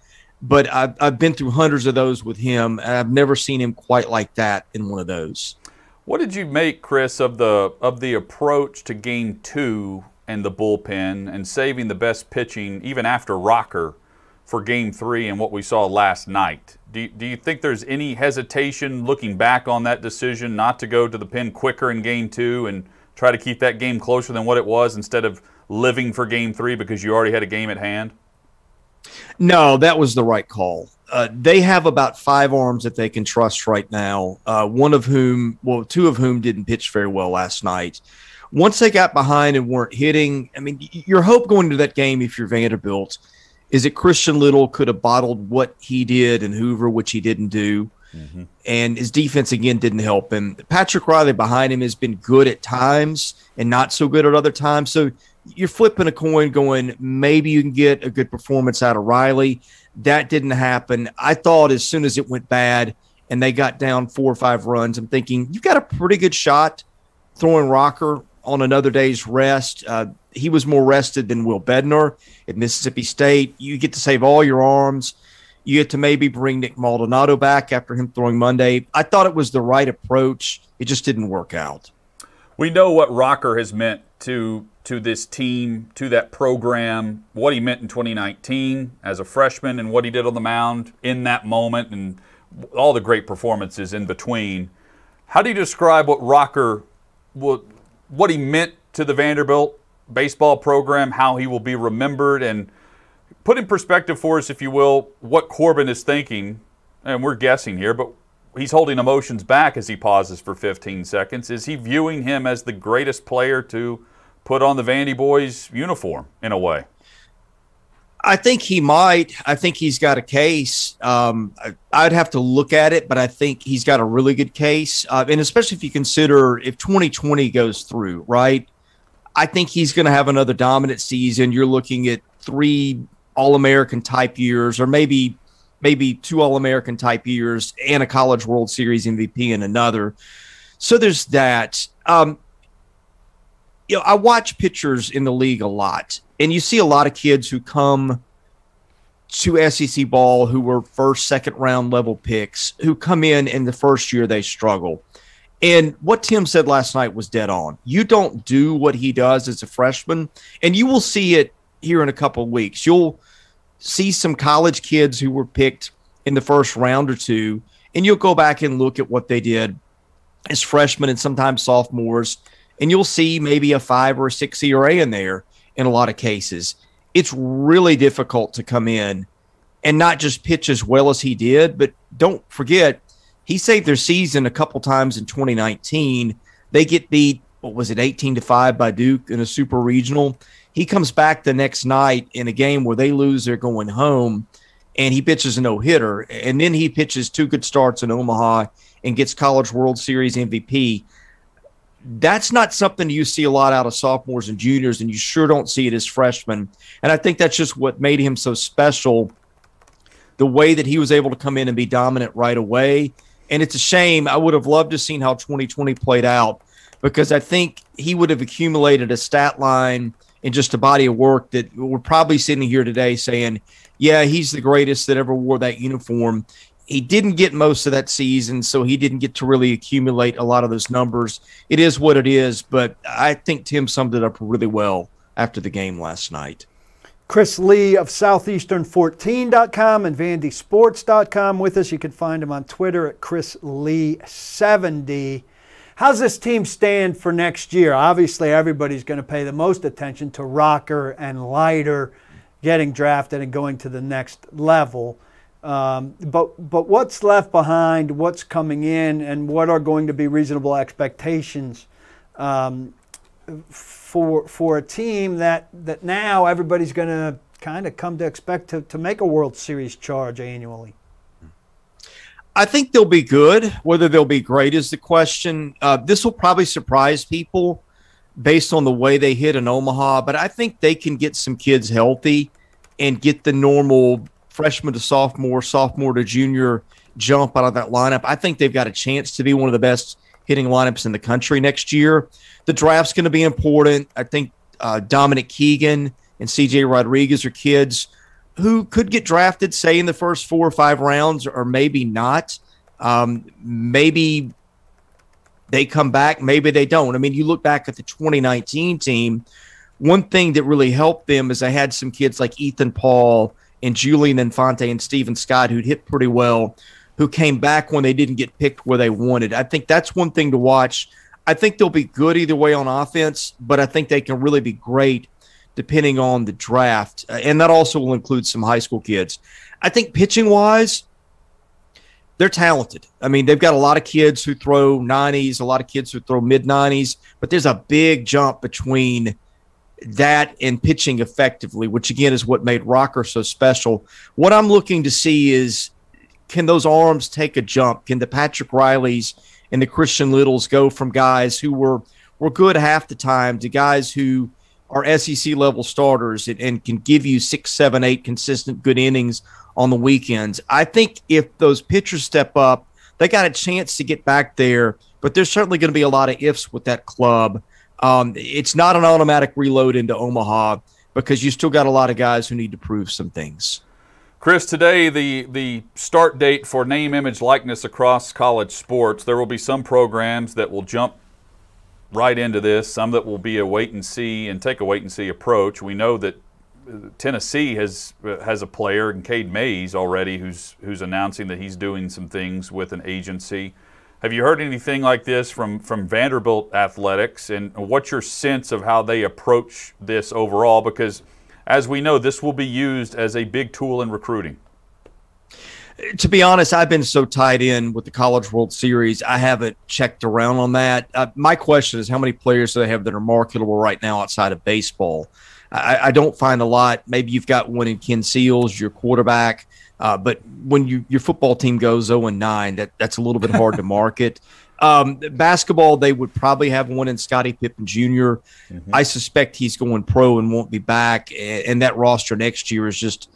But I've, I've been through hundreds of those with him, and I've never seen him quite like that in one of those. What did you make, Chris, of the of the approach to Game Two and the bullpen and saving the best pitching even after Rocker for Game Three and what we saw last night? Do you, do you think there's any hesitation looking back on that decision not to go to the pin quicker in Game Two and try to keep that game closer than what it was instead of living for Game Three because you already had a game at hand? No, that was the right call. Uh, they have about five arms that they can trust right now. Uh, one of whom, well, two of whom didn't pitch very well last night. Once they got behind and weren't hitting, I mean, your hope going into that game, if you're Vanderbilt, is that Christian Little could have bottled what he did and Hoover, which he didn't do. Mm-hmm. And his defense again didn't help him. Patrick Riley behind him has been good at times and not so good at other times. So you're flipping a coin going, maybe you can get a good performance out of Riley. That didn't happen. I thought as soon as it went bad and they got down four or five runs, I'm thinking, you've got a pretty good shot throwing Rocker on another day's rest. Uh, he was more rested than Will Bednar at Mississippi State. You get to save all your arms. You get to maybe bring Nick Maldonado back after him throwing Monday. I thought it was the right approach. It just didn't work out. We know what Rocker has meant to to this team, to that program, what he meant in 2019 as a freshman and what he did on the mound in that moment and all the great performances in between. How do you describe what Rocker what, what he meant to the Vanderbilt baseball program, how he will be remembered and put in perspective for us if you will what Corbin is thinking and we're guessing here, but he's holding emotions back as he pauses for 15 seconds. Is he viewing him as the greatest player to put on the Vandy boys uniform in a way? I think he might. I think he's got a case. Um, I, would have to look at it, but I think he's got a really good case. Uh, and especially if you consider if 2020 goes through, right? I think he's going to have another dominant season. You're looking at three All American type years, or maybe maybe two All American type years and a College World Series MVP in another. So there's that. Um, you know, I watch pitchers in the league a lot, and you see a lot of kids who come to SEC ball who were first, second round level picks who come in in the first year they struggle. And what Tim said last night was dead on. You don't do what he does as a freshman, and you will see it here in a couple of weeks. You'll see some college kids who were picked in the first round or two, and you'll go back and look at what they did as freshmen and sometimes sophomores, and you'll see maybe a five or a six ERA in there in a lot of cases. It's really difficult to come in and not just pitch as well as he did, but don't forget, he saved their season a couple times in 2019. They get beat, what was it, 18 to 5 by Duke in a super regional. He comes back the next night in a game where they lose, they're going home, and he pitches a no hitter. And then he pitches two good starts in Omaha and gets College World Series MVP. That's not something you see a lot out of sophomores and juniors, and you sure don't see it as freshmen. And I think that's just what made him so special. The way that he was able to come in and be dominant right away. And it's a shame. I would have loved to have seen how 2020 played out because I think he would have accumulated a stat line – and just a body of work that we're probably sitting here today saying, yeah, he's the greatest that ever wore that uniform. He didn't get most of that season, so he didn't get to really accumulate a lot of those numbers. It is what it is, but I think Tim summed it up really well after the game last night. Chris Lee of Southeastern14.com and VandySports.com with us. You can find him on Twitter at Chris Lee70. How's this team stand for next year? Obviously, everybody's going to pay the most attention to Rocker and Leiter getting drafted and going to the next level. Um, but but what's left behind, what's coming in, and what are going to be reasonable expectations um, for for a team that that now everybody's going to kind of come to expect to, to make a World Series charge annually. I think they'll be good. Whether they'll be great is the question. Uh, this will probably surprise people based on the way they hit in Omaha, but I think they can get some kids healthy and get the normal freshman to sophomore, sophomore to junior jump out of that lineup. I think they've got a chance to be one of the best hitting lineups in the country next year. The draft's going to be important. I think uh, Dominic Keegan and CJ Rodriguez are kids who could get drafted, say, in the first four or five rounds, or maybe not. Um, maybe they come back, maybe they don't. I mean, you look back at the 2019 team, one thing that really helped them is they had some kids like Ethan Paul and Julian Infante and Stephen Scott who'd hit pretty well, who came back when they didn't get picked where they wanted. I think that's one thing to watch. I think they'll be good either way on offense, but I think they can really be great depending on the draft. Uh, and that also will include some high school kids. I think pitching wise, they're talented. I mean, they've got a lot of kids who throw 90s, a lot of kids who throw mid 90s, but there's a big jump between that and pitching effectively, which again is what made Rocker so special. What I'm looking to see is can those arms take a jump? Can the Patrick Rileys and the Christian Littles go from guys who were were good half the time to guys who are SEC level starters and, and can give you six, seven, eight consistent good innings on the weekends. I think if those pitchers step up, they got a chance to get back there, but there's certainly going to be a lot of ifs with that club. Um, it's not an automatic reload into Omaha because you still got a lot of guys who need to prove some things. Chris, today the the start date for name, image, likeness across college sports. There will be some programs that will jump right into this, some that will be a wait and see and take a wait and see approach. We know that Tennessee has has a player in Cade Mays already who's who's announcing that he's doing some things with an agency. Have you heard anything like this from from Vanderbilt athletics and what's your sense of how they approach this overall because as we know this will be used as a big tool in recruiting. To be honest, I've been so tied in with the College World Series, I haven't checked around on that. Uh, my question is how many players do they have that are marketable right now outside of baseball? I, I, don't find a lot. Maybe you've got one in Ken Seals, your quarterback. Uh, but when you, your football team goes 0 and 9, that, that's a little bit hard to market. Um, basketball, they would probably have one in Scottie Pippen junior mm-hmm. I suspect he's going pro and won't be back. And, and that roster next year is just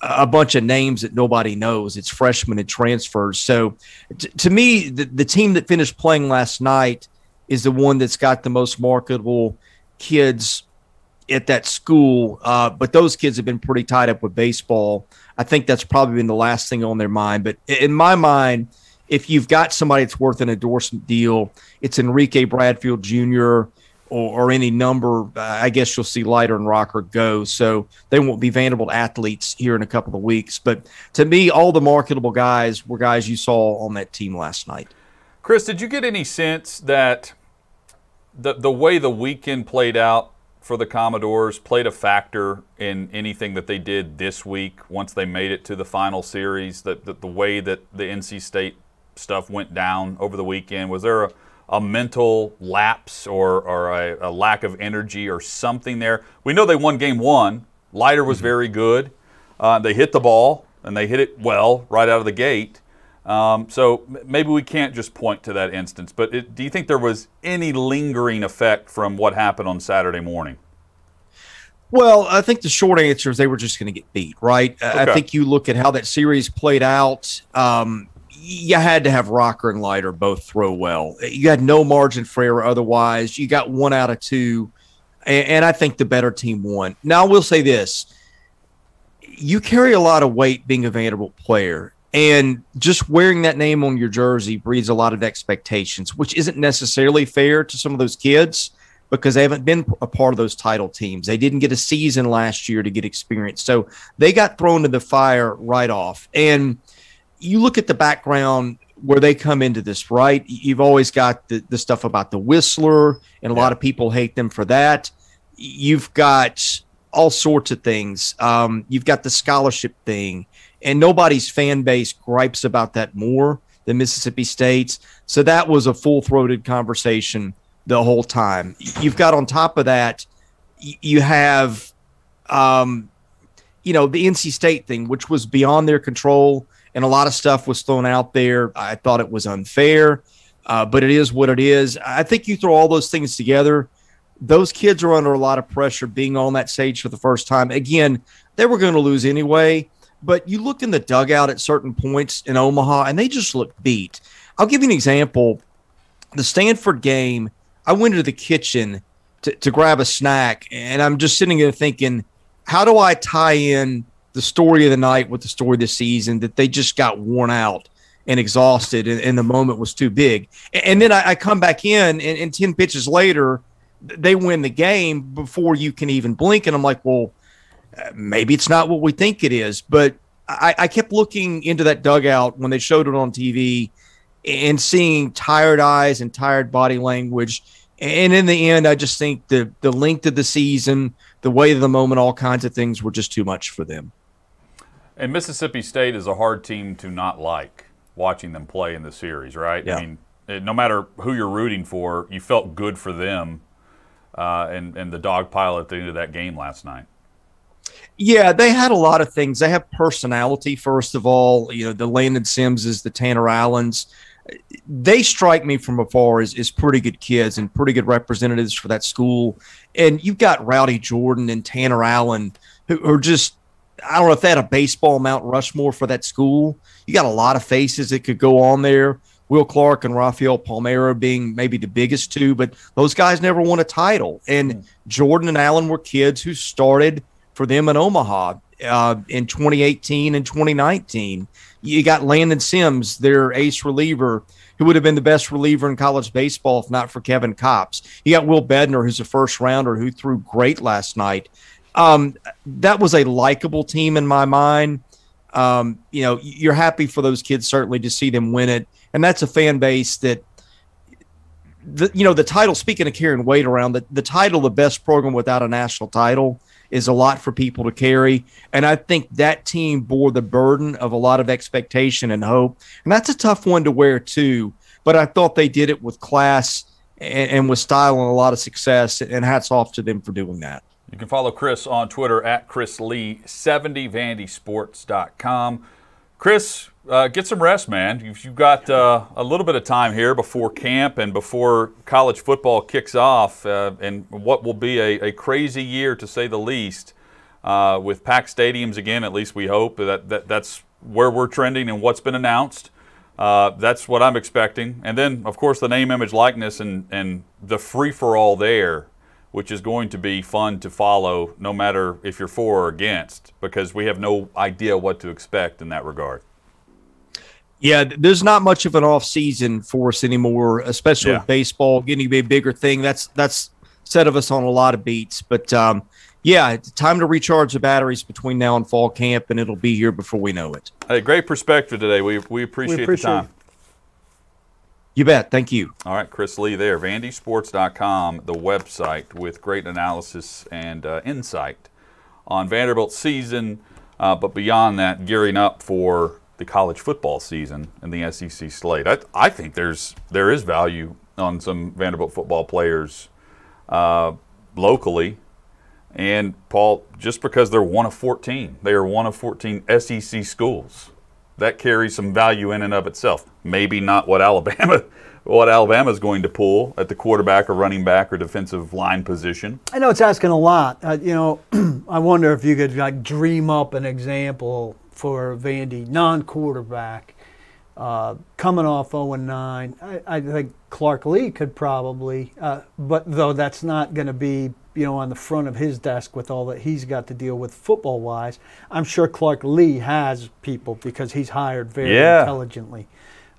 a bunch of names that nobody knows. It's freshmen and transfers. So t- to me, the, the team that finished playing last night is the one that's got the most marketable kids at that school, uh, but those kids have been pretty tied up with baseball. I think that's probably been the last thing on their mind. But in my mind, if you've got somebody that's worth an endorsement deal, it's Enrique Bradfield Jr. or, or any number. Uh, I guess you'll see Leiter and Rocker go. So they won't be Vanderbilt athletes here in a couple of weeks. But to me, all the marketable guys were guys you saw on that team last night. Chris, did you get any sense that the the way the weekend played out for the Commodores played a factor in anything that they did this week once they made it to the final series? That the, the, way that the NC State stuff went down over the weekend was there a, a mental lapse or, or a, a, lack of energy or something there? We know they won game one. Leiter was mm-hmm. very good. Uh, they hit the ball and they hit it well right out of the gate. Um, so maybe we can't just point to that instance, but it, do you think there was any lingering effect from what happened on Saturday morning? Well, I think the short answer is they were just going to get beat, right? Okay. I think you look at how that series played out. Um, you had to have Rocker and Leiter both throw well. You had no margin for error otherwise. You got one out of two, and, and I think the better team won. Now, I will say this you carry a lot of weight being a Vanderbilt player. And just wearing that name on your jersey breeds a lot of expectations, which isn't necessarily fair to some of those kids because they haven't been a part of those title teams. They didn't get a season last year to get experience. So they got thrown to the fire right off. And you look at the background where they come into this, right? You've always got the, the stuff about the Whistler, and a yeah. lot of people hate them for that. You've got all sorts of things. Um, you've got the scholarship thing, and nobody's fan base gripes about that more than Mississippi State's. So that was a full throated conversation the whole time. You've got on top of that, you have, um, you know, the NC State thing, which was beyond their control, and a lot of stuff was thrown out there. I thought it was unfair, uh, but it is what it is. I think you throw all those things together those kids are under a lot of pressure being on that stage for the first time. Again, they were going to lose anyway, but you look in the dugout at certain points in Omaha and they just look beat. I'll give you an example. The Stanford game, I went into the kitchen to, to grab a snack and I'm just sitting there thinking, how do I tie in the story of the night with the story of the season that they just got worn out? and exhausted, and, and, the moment was too big. And then I, I come back in, and, and, 10 pitches later, they win the game before you can even blink. And I'm like, well, maybe it's not what we think it is. But I, I kept looking into that dugout when they showed it on TV and seeing tired eyes and tired body language. And in the end, I just think the the length of the season, the way of the moment, all kinds of things were just too much for them. And Mississippi State is a hard team to not like watching them play in the series, right? Yeah. I mean, no matter who you're rooting for, you felt good for them uh, and and the dog pile at the end of that game last night. Yeah, they had a lot of things. They have personality, first of all. You know, the Landon Sims, the Tanner Allens. They strike me from afar as, as pretty good kids and pretty good representatives for that school. And you've got Rowdy Jordan and Tanner Allen, who are just, I don't know if they had a baseball Mount Rushmore for that school. You got a lot of faces that could go on there. Will Clark and Rafael Palmeiro being maybe the biggest two, but those guys never won a title. And mm. Jordan and Allen were kids who started for them in Omaha uh, in 2018 and 2019. You got Landon Sims, their ace reliever, who would have been the best reliever in college baseball if not for Kevin Kopps. You got Will Bednar, who's a first rounder who threw great last night. Um, that was a likable team in my mind. Um, you know, you're happy for those kids certainly to see them win it and that's a fan base that the you know the title. Speaking of carrying weight around, the the title, the best program without a national title, is a lot for people to carry, and I think that team bore the burden of a lot of expectation and hope, and that's a tough one to wear too. But I thought they did it with class and, and with style and a lot of success, and hats off to them for doing that. You can follow Chris on Twitter at Chris Lee 70 vandysports.com. Chris, uh, get some rest, man. You've, you've got uh, a little bit of time here before camp and before college football kicks off, uh, and what will be a, a, crazy year to say the least. Uh, with packed stadiums again, at least we hope that, that that's where we're trending and what's been announced. Uh, that's what I'm expecting. And then, of course, the name, image, likeness, and, and the free for all there, which is going to be fun to follow no matter if you're for or against, because we have no idea what to expect in that regard. Yeah, there's not much of an off season for us anymore, especially yeah. with baseball getting to be a bigger thing. That's that's set of us on a lot of beats. But um, yeah, it's time to recharge the batteries between now and fall camp, and it'll be here before we know it. Hey, great perspective today. We we appreciate, we appreciate the time. You bet. Thank you. All right, Chris Lee there, vandysports.com, the website with great analysis and uh, insight on Vanderbilt season, uh, but beyond that, gearing up for the college football season and the SEC slate. I, I think there's there is value on some Vanderbilt football players uh, locally. And Paul, just because they're one of 14, they are one of 14 SEC schools. That carries some value in and of itself. Maybe not what Alabama what Alabama is going to pull at the quarterback or running back or defensive line position. I know it's asking a lot. Uh, you know, I wonder if you could like dream up an example for Vandy, non-quarterback, uh, coming off 0 and 9. I, I, think Clark Lea could probably, uh, but though that's not going to be you know on the front of his desk with all that he's got to deal with football wise. I'm sure Clark Lea has people because he's hired very yeah. intelligently.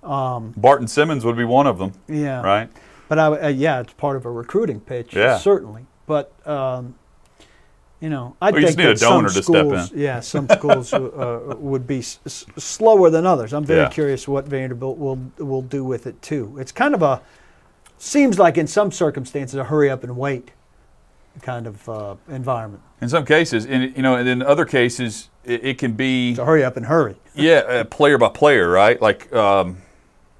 Um, Barton Simmons would be one of them. Yeah. Right. But I, uh, yeah, it's part of a recruiting pitch. Yeah. Certainly. But um, you know, I well, think that some schools, yeah, some schools uh, would be s- slower than others. I'm very yeah. curious what Vanderbilt will will do with it too. It's kind of a seems like in some circumstances a hurry up and wait. kind of uh, environment. In some cases, and you know, and in other cases, it, it can be So hurry up and hurry. yeah, uh, player by player, right? Like um,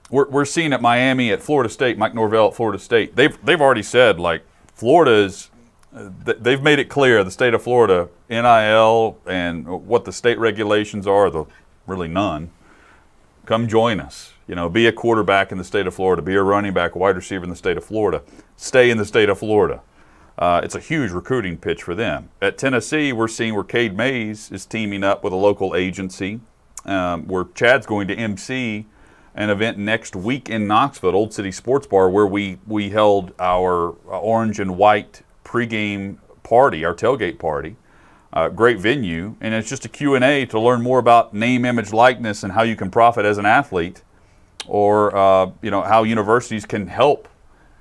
we're we're seeing at Miami, at Florida State, Mike Norvell at Florida State. They've they've already said like Florida is. uh, They've made it clear the state of Florida NIL and what the state regulations are. The really none. Come join us. You know, be a quarterback in the state of Florida. Be a running back, a wide receiver in the state of Florida. Stay in the state of Florida. Uh, it's a huge recruiting pitch for them. At Tennessee, we're seeing where Cade Mays is teaming up with a local agency, um, where Chad's going to MC an event next week in Knoxville, Old City Sports Bar, where we we held our orange and white pregame party, our tailgate party. Uh, great venue, and it's just a Q&A to learn more about name, image, likeness, and how you can profit as an athlete, or uh, you know how universities can help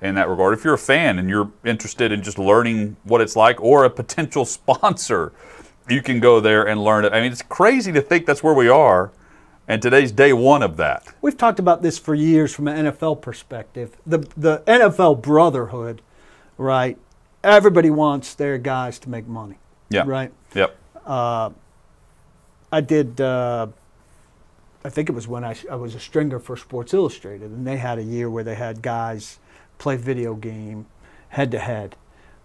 in that regard. If you're a fan and you're interested in just learning what it's like, or a potential sponsor, you can go there and learn it. I mean, it's crazy to think that's where we are, and today's day one of that. We've talked about this for years from an NFL perspective. The the NFL brotherhood, right? Everybody wants their guys to make money, Yeah. right? Yep. I did. Uh, I think it was when I, I was a stringer for Sports Illustrated, and they had a year where they had guys play video game head to head,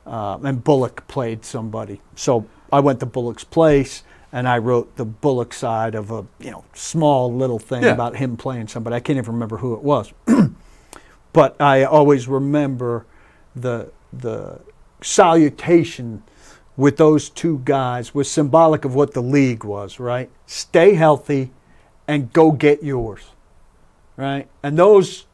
Uh, and Bullock played somebody. So I went to Bullock's place, and I wrote the Bullock side of a you know small little thing Yeah. about him playing somebody. I can't even remember who it was, but I always remember the the salutation with those two guys was symbolic of what the league was, right? Stay healthy and go get yours, right? And those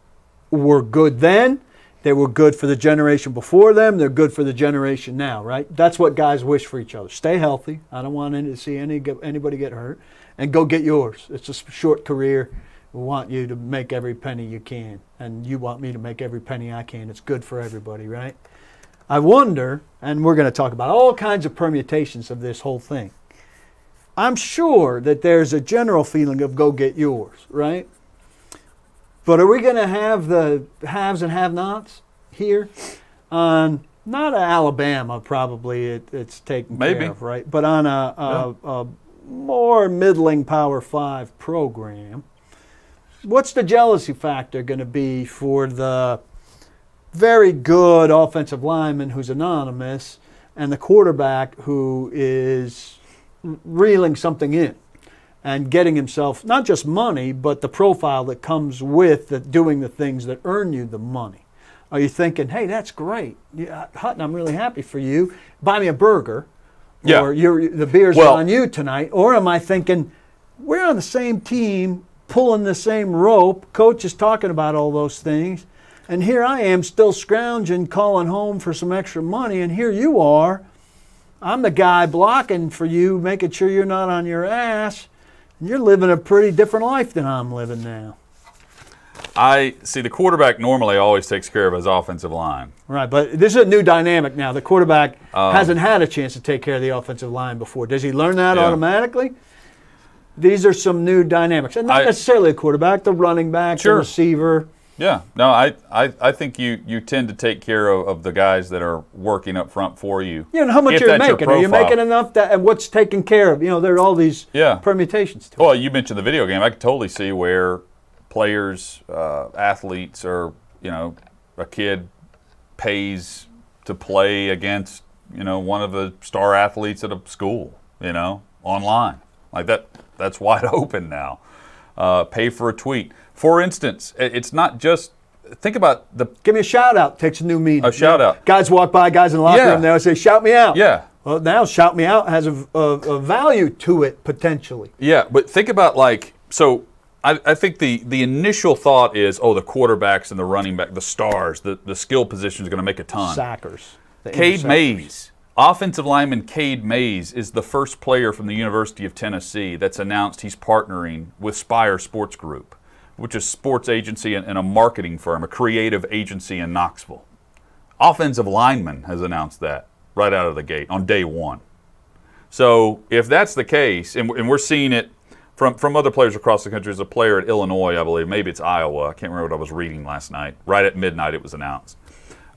were good then. They were good for the generation before them. They're good for the generation now, right? That's what guys wish for each other. Stay healthy. I don't want any, to see any anybody get hurt, and go get yours. It's a short career. We want you to make every penny you can, and you want me to make every penny I can. It's good for everybody, right? I wonder, and we're going to talk about all kinds of permutations of this whole thing. I'm sure that there's a general feeling of go get yours, right? But are we going to have the haves and have-nots here? On not Alabama, probably it, it's taken Maybe. care of, right? But on a, a, a more middling Power Five program, what's the jealousy factor going to be for the very good offensive lineman who's anonymous and the quarterback who is reeling something in and getting himself not just money but the profile that comes with the, doing the things that earn you the money. Are you thinking hey that's great. Yeah, hutton i'm really happy for you. Buy me a burger Yeah. or the beer's Well- on you tonight. Or am i thinking we're on the same team pulling the same rope. Coach is talking about all those things. And here i am still scrounging calling home for some extra money. And here you are. I'm the guy blocking for you, making sure you're not on your ass. You're living a pretty different life than I'm living now. I see the quarterback normally always takes care of his offensive line. Right, but this is a new dynamic now. The quarterback Um, hasn't had a chance to take care of the offensive line before. Does he learn that Yeah. automatically? These are some new dynamics. And not I- necessarily a quarterback, the running back, Sure. the receiver. Yeah, no, I, I, I think you, you tend to take care of, of the guys that are working up front for you. You know, how much you're your making. Are you making enough that and what's taken care of? You know, there are all these Yeah. permutations to it. Well, you mentioned the video game. I could totally see where players, uh, athletes, or you know, a kid pays to play against you know one of the star athletes at a school. You know, online like that. That's wide open now. Uh, pay for a tweet. For instance, it's not just. Think about the Give me a shout out. Takes a new meaning. A shout out. Guys walk by, guys in the locker Yeah. room, they'll say, "Shout me out." yeah. Well, now shout me out has a, a, a value to it potentially. Yeah, but think about like so. I, I think the the initial thought is, oh, the quarterbacks and the running back, the stars, the the skill position is going to make a ton. Sackers. Cade. Mays, offensive lineman Cade Mays, is the first player from the University of Tennessee that's announced he's partnering with Spyre Sports Group, which is sports agency and, and a marketing firm, a creative agency in Knoxville. Offensive lineman has announced that right out of the gate on day one. So if that's the case, and, and we're seeing it from, from other players across the country, there's a player at Illinois, I believe, maybe it's Iowa. I can't remember what I was reading last night. Right at midnight, it was announced.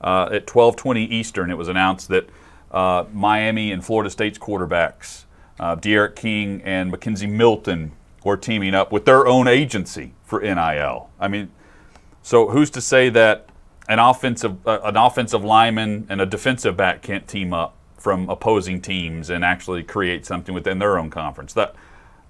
Uh, at 12:20 Eastern, it was announced that uh, Miami and Florida State's quarterbacks, uh, King and McKenzie Milton, were teaming up with their own agency for NIL. I mean, so who's to say that an offensive uh, an offensive lineman and a defensive back can't team up from opposing teams and actually create something within their own conference? That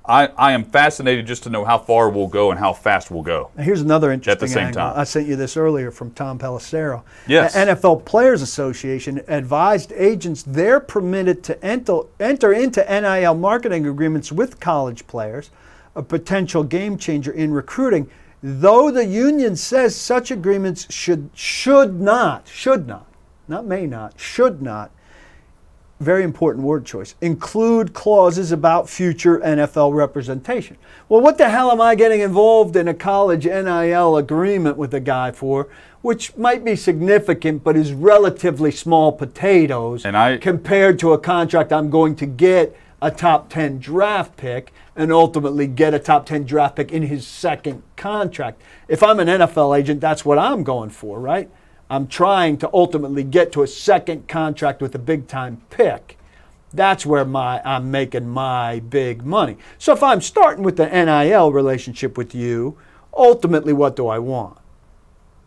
I, I am fascinated just to know how far we'll go and how fast we'll go. Now, Here's another interesting at the same angle. time. I sent you this earlier from Tom Pelissero. Yes. The NFL Players Association advised agents they're permitted to enter, enter into NIL marketing agreements with college players, a potential game changer in recruiting, though the union says such agreements should should not, should not, not may not, should not very important word choice include clauses about future NFL representation. Well, what the hell am I getting involved in a college NIL agreement with a guy for, which might be significant but is relatively small potatoes And I- compared to a contract I'm going to get a top 10 draft pick and ultimately get a top 10 draft pick in his second contract. If I'm an NFL agent, that's what I'm going for, right? I'm trying to ultimately get to a second contract with a big time pick. That's where my I'm making my big money. So if I'm starting with the NIL relationship with you, ultimately what do I want?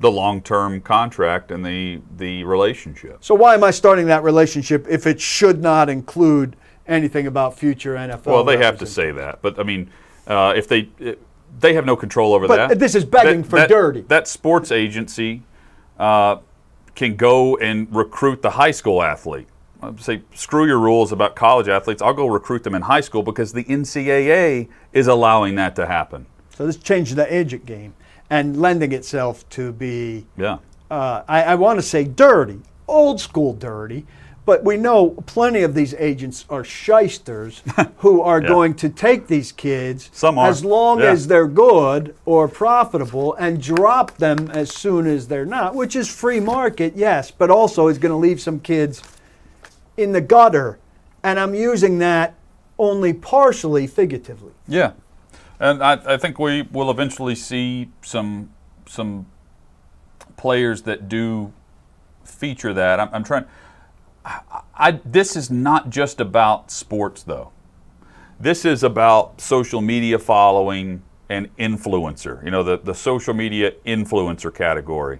The long term contract and the the relationship. So why am I starting that relationship if it should not include anything about future NFL? Well, they have to say that, but I mean, uh, if they it, they have no control over But that. this is begging for dirty. That sports agency uh, can go and recruit the high school athlete. I'd say screw your rules about college athletes. I'll go recruit them in high school because the NCAA is allowing that to happen. So this changed the agent game and lending itself to be Yeah. uh, I, I want to say dirty, old school dirty, but we know plenty of these agents are shysters who are Yeah. going to take these kids as long Yeah. as they're good or profitable and drop them as soon as they're not, which is free market, yes, but also is going to leave some kids in the gutter. And I'm using that only partially figuratively. Yeah, and I, I think we will eventually see some some players that do feature that. I'm, I'm trying. I, I this is not just about sports though. This is about social media following and influencer. You know the the social media influencer category.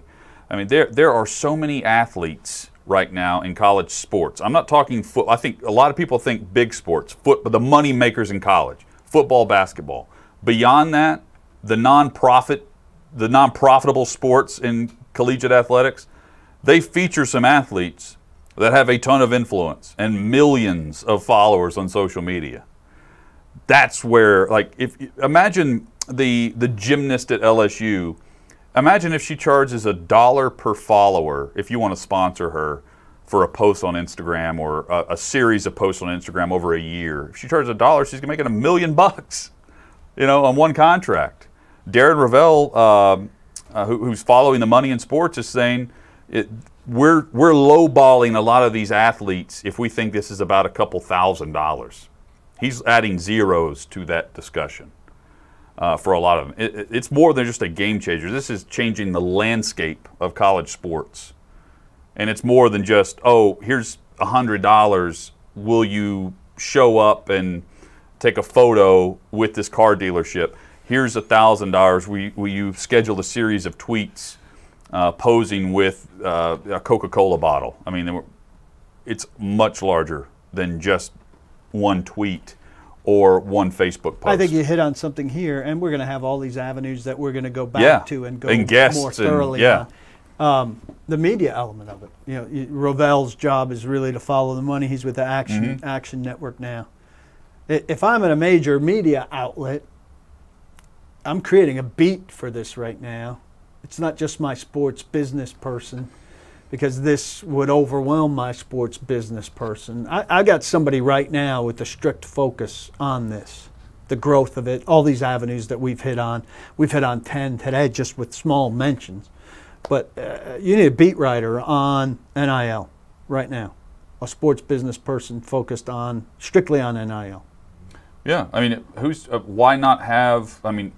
I mean there there are so many athletes right now in college sports. I'm not talking foot. I think a lot of people think big sports, foot, but the money makers in college, football, basketball. Beyond that, the non-profit, the non-profitable sports in collegiate athletics, they feature some athletes that have a ton of influence and millions of followers on social media. That's where, like, if imagine the the gymnast at LSU Imagine if she charges a dollar per follower if you want to sponsor her for a post on Instagram or a, a series of posts on Instagram over a year. If she charges a dollar, she's making a million bucks, you know, on one contract. Darren Rovell, um uh, who, who's following the money in sports, is saying it, we're we're lowballing a lot of these athletes if we think this is about a couple thousand dollars. He's adding zeros to that discussion uh, for a lot of them. It, it- it's more than just a game changer. This is changing the landscape of college sports. And it's more than just, oh, here's a $100. Will you show up and take a photo with this car dealership? Here's a $1,000. Will, you- will you schedule a series of tweets uh, posing with uh, a Coca Cola bottle? I mean, were- it's much larger than just one tweet or one Facebook post. I think you hit on something here, and we're going to have all these avenues that we're going to go back Yeah, to and go and more and- thoroughly yeah. Um, the media element of it. You know, Rovell's job is really to follow the money. He's with the Action Mm-hmm. Action Network now. If I'm at a major media outlet, I'm creating a beat for this right now. It's not just my sports business person because this would overwhelm my sports business person. I, I got somebody right now with a strict focus on this, the growth of it, all these avenues that we've hit on. We've hit on 10 today just with small mentions. But uh, you need a beat writer on NIL right now, a sports business person focused on strictly on NIL. Yeah, I mean, who's uh, why not have? I mean,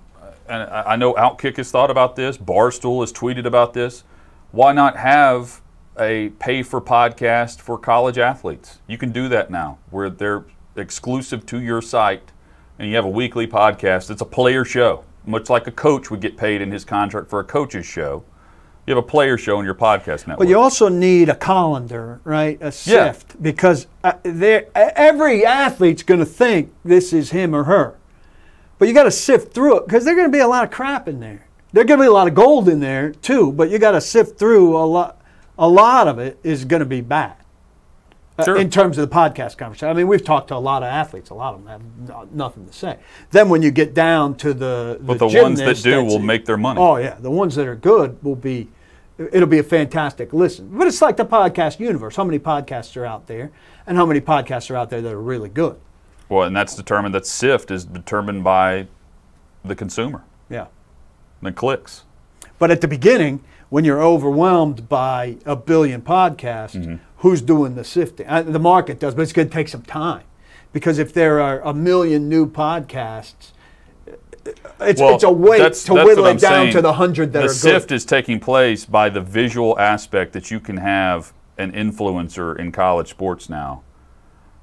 and I know Outkick has thought about this. Barstool has tweeted about this. Why not have a pay for podcast for college athletes. You can do that now where they're exclusive to your site and you have a weekly podcast. It's a player show, much like a coach would get paid in his contract for a coach's show. You have a player show on your podcast network. But you also need a colander, right? A Yeah. sift, because uh, every athlete's going to think this is him or her. But you got to sift through it because there's going to be a lot of crap in there. There's going to be a lot of gold in there too, but you got to sift through a lot. A lot of it is going to be bad. uh, Sure. In terms of the podcast conversation, I mean, we've talked to a lot of athletes. A lot of them have no- nothing to say. Then when you get down to the, but the ones that do will make their money. Oh yeah, the ones that are good will be. It'll be a fantastic listen. But it's like the podcast universe. How many podcasts are out there, and how many podcasts are out there that are really good? Well, and that's determined. That SIFT is determined by the consumer, Yeah. the clicks. But at the beginning, when you're overwhelmed by a billion podcasts, Mm-hmm. who's doing the sifting? Uh, the market does, but it's going to take some time because if there are a million new podcasts, it's, Well, it's a way that's- to that's whittle it down saying. to the hundred that the are sift good. is taking place by the visual aspect that you can have an influencer in college sports now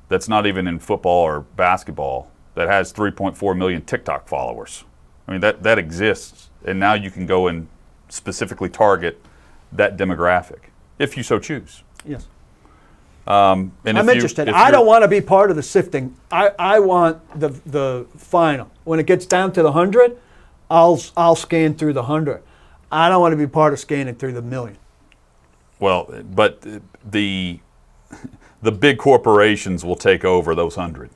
that's not even in football or basketball that has 3.4 million TikTok followers. I mean that that exists and now you can go and specifically target that demographic if you so choose. yes. Um, and I'm you- interested. if I don't want to be part of the sifting. I, I want the the final. When it gets down to the hundred, I'll I'll scan through the hundred. I don't want to be part of scanning through the million. Well, but the the big corporations will take over those 100,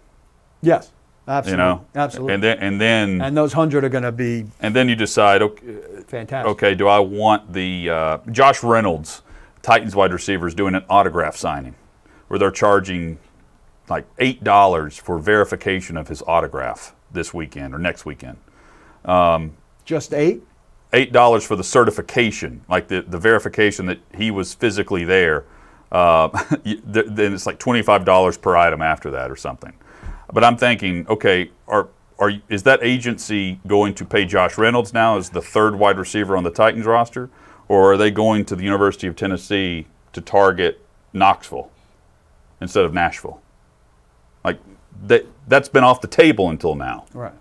Yes, Absolutely. you absolutely, know. absolutely. And then and then and those hundred are going to be and then you decide okay, fantastic. okay do i want the uh, josh reynolds titans wide receiver is doing an autograph signing where they're charging like eight dollars for verification of his autograph this weekend or next weekend Just eight. eight dollars for the certification like the, the verification that he was physically there uh, then it's like $25 per item after that or something but i'm thinking okay are are is that agency going to pay Josh Reynolds now as the third wide receiver on the Titans roster, or are they going to the University of Tennessee to target Knoxville instead of Nashville? Like that that's been off the table until now. Right.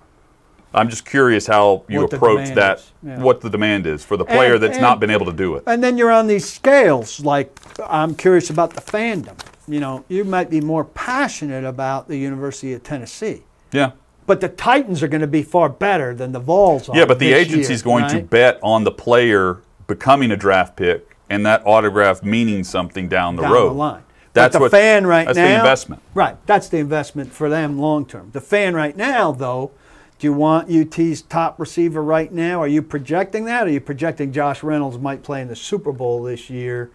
I'm just curious how you What approach that, yeah. what the demand is for the player And- that's not been able to do it. And then you're on these scales. Like I'm curious about the fandom. You know, you might be more passionate about the University of Tennessee. Yeah. But the Titans are going to be far better than the Vols are. Yeah, but the agency is going to bet on the player becoming a draft pick and that autograph meaning something down the down road. the line. That's but the what fan right that's now. That's the investment. Right. That's the investment for them long term. The fan right now, though, do you want UT's top receiver right now? Are you projecting that? Are you projecting Josh Reynolds might play in the Super Bowl this year?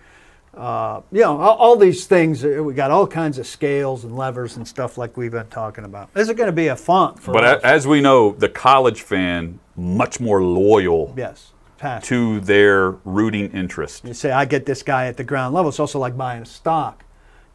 Uh, you know, all, all these things. uh, We got all kinds of scales and levers and stuff like we've been talking about. Is it going to be a font for But us? as we know, the college fan much more loyal yes. Passion. to their rooting interest. You say, I get this guy at the ground level. It's also like buying a stock.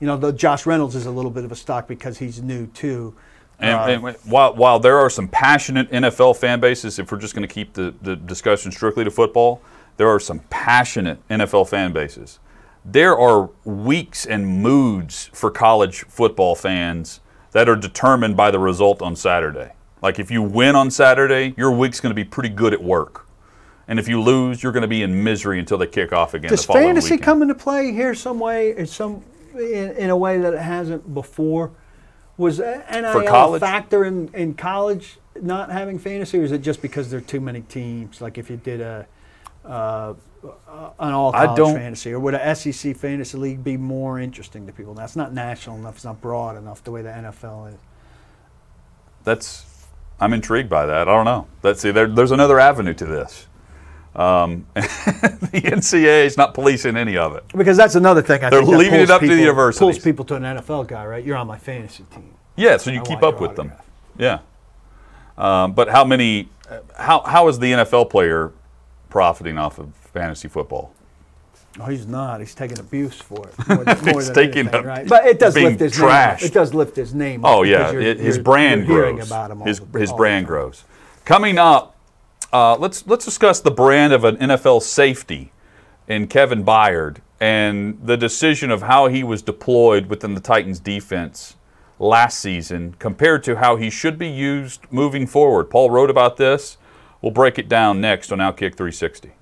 You know, the Josh Reynolds is a little bit of a stock because he's new too. And, and while, while there are some passionate NFL fan bases, if we're just going to keep the, the discussion strictly to football, there are some passionate NFL fan bases. There are weeks and moods for college football fans that are determined by the result on Saturday. Like if you win on Saturday, your week's going to be pretty good at work. And if you lose, you're going to be in misery until they kick off again. Does the following fantasy weekend. come into play here some way, some in, in a way that it hasn't before? Was NIL a factor in, in college not having fantasy, or is it just because there are too many teams? Like if you did a uh, an all college fantasy, or would a SEC fantasy league be more interesting to people? That's not national enough. It's not broad enough the way the NFL is. that's I'm intrigued by that. I don't know. Let's see. There, there's another avenue to this. Um, the NCAA is not policing any of it. Because that's another thing. I They're think leaving it up to the university. Pulls people to an NFL guy, right? You're on my fantasy team. Yeah, so you I keep up with them. Yeah. Um, but how many? How how is the NFL player profiting off of fantasy football? Oh, he's not. He's taking abuse for it. More than, more He's than taking anything, a- right? But it does lift his trashed. name. It does lift his name. Oh yeah, it- his brand grows. about him all his the- his brand grows. Coming up, uh, let's let's discuss the brand of an NFL safety in Kevin Byard and the decision of how he was deployed within the Titans defense last season compared to how he should be used moving forward. Paul wrote about this. We'll break it down next on Outkick 360.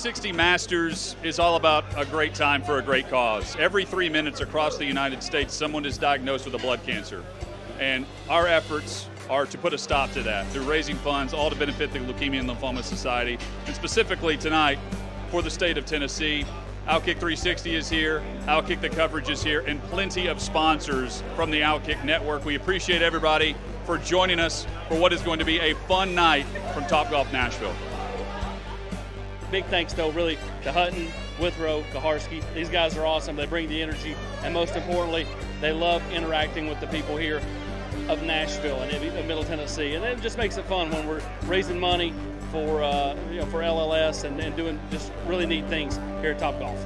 Three sixty Masters is all about a great time for a great cause. Every three minutes across the United States, someone is diagnosed with a blood cancer, and our efforts are to put a stop to that through raising funds, all to benefit the Leukemia and Lymphoma Society, and specifically tonight for the state of Tennessee. Outkick 360 is here, Outkick the coverage is here, and plenty of sponsors from the Outkick network. We appreciate everybody for joining us for what is going to be a fun night from Top Golf Nashville. Big thanks, though, really, to Hutton, Withrow, Kuharsky. These guys are awesome. They bring the energy, and most importantly, they love interacting with the people here of Nashville and of Middle Tennessee, and it just makes it fun when we're raising money for uh, you know for LLS and, and doing just really neat things here at Top Golf.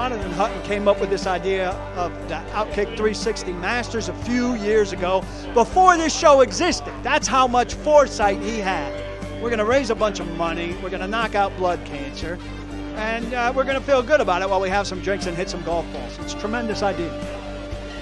Jonathan Hutton came up with this idea of the Outkick 360 Masters a few years ago before this show existed. That's how much foresight he had. We're going to raise a bunch of money. We're going to knock out blood cancer. And uh, we're going to feel good about it while we have some drinks and hit some golf balls. It's a tremendous idea.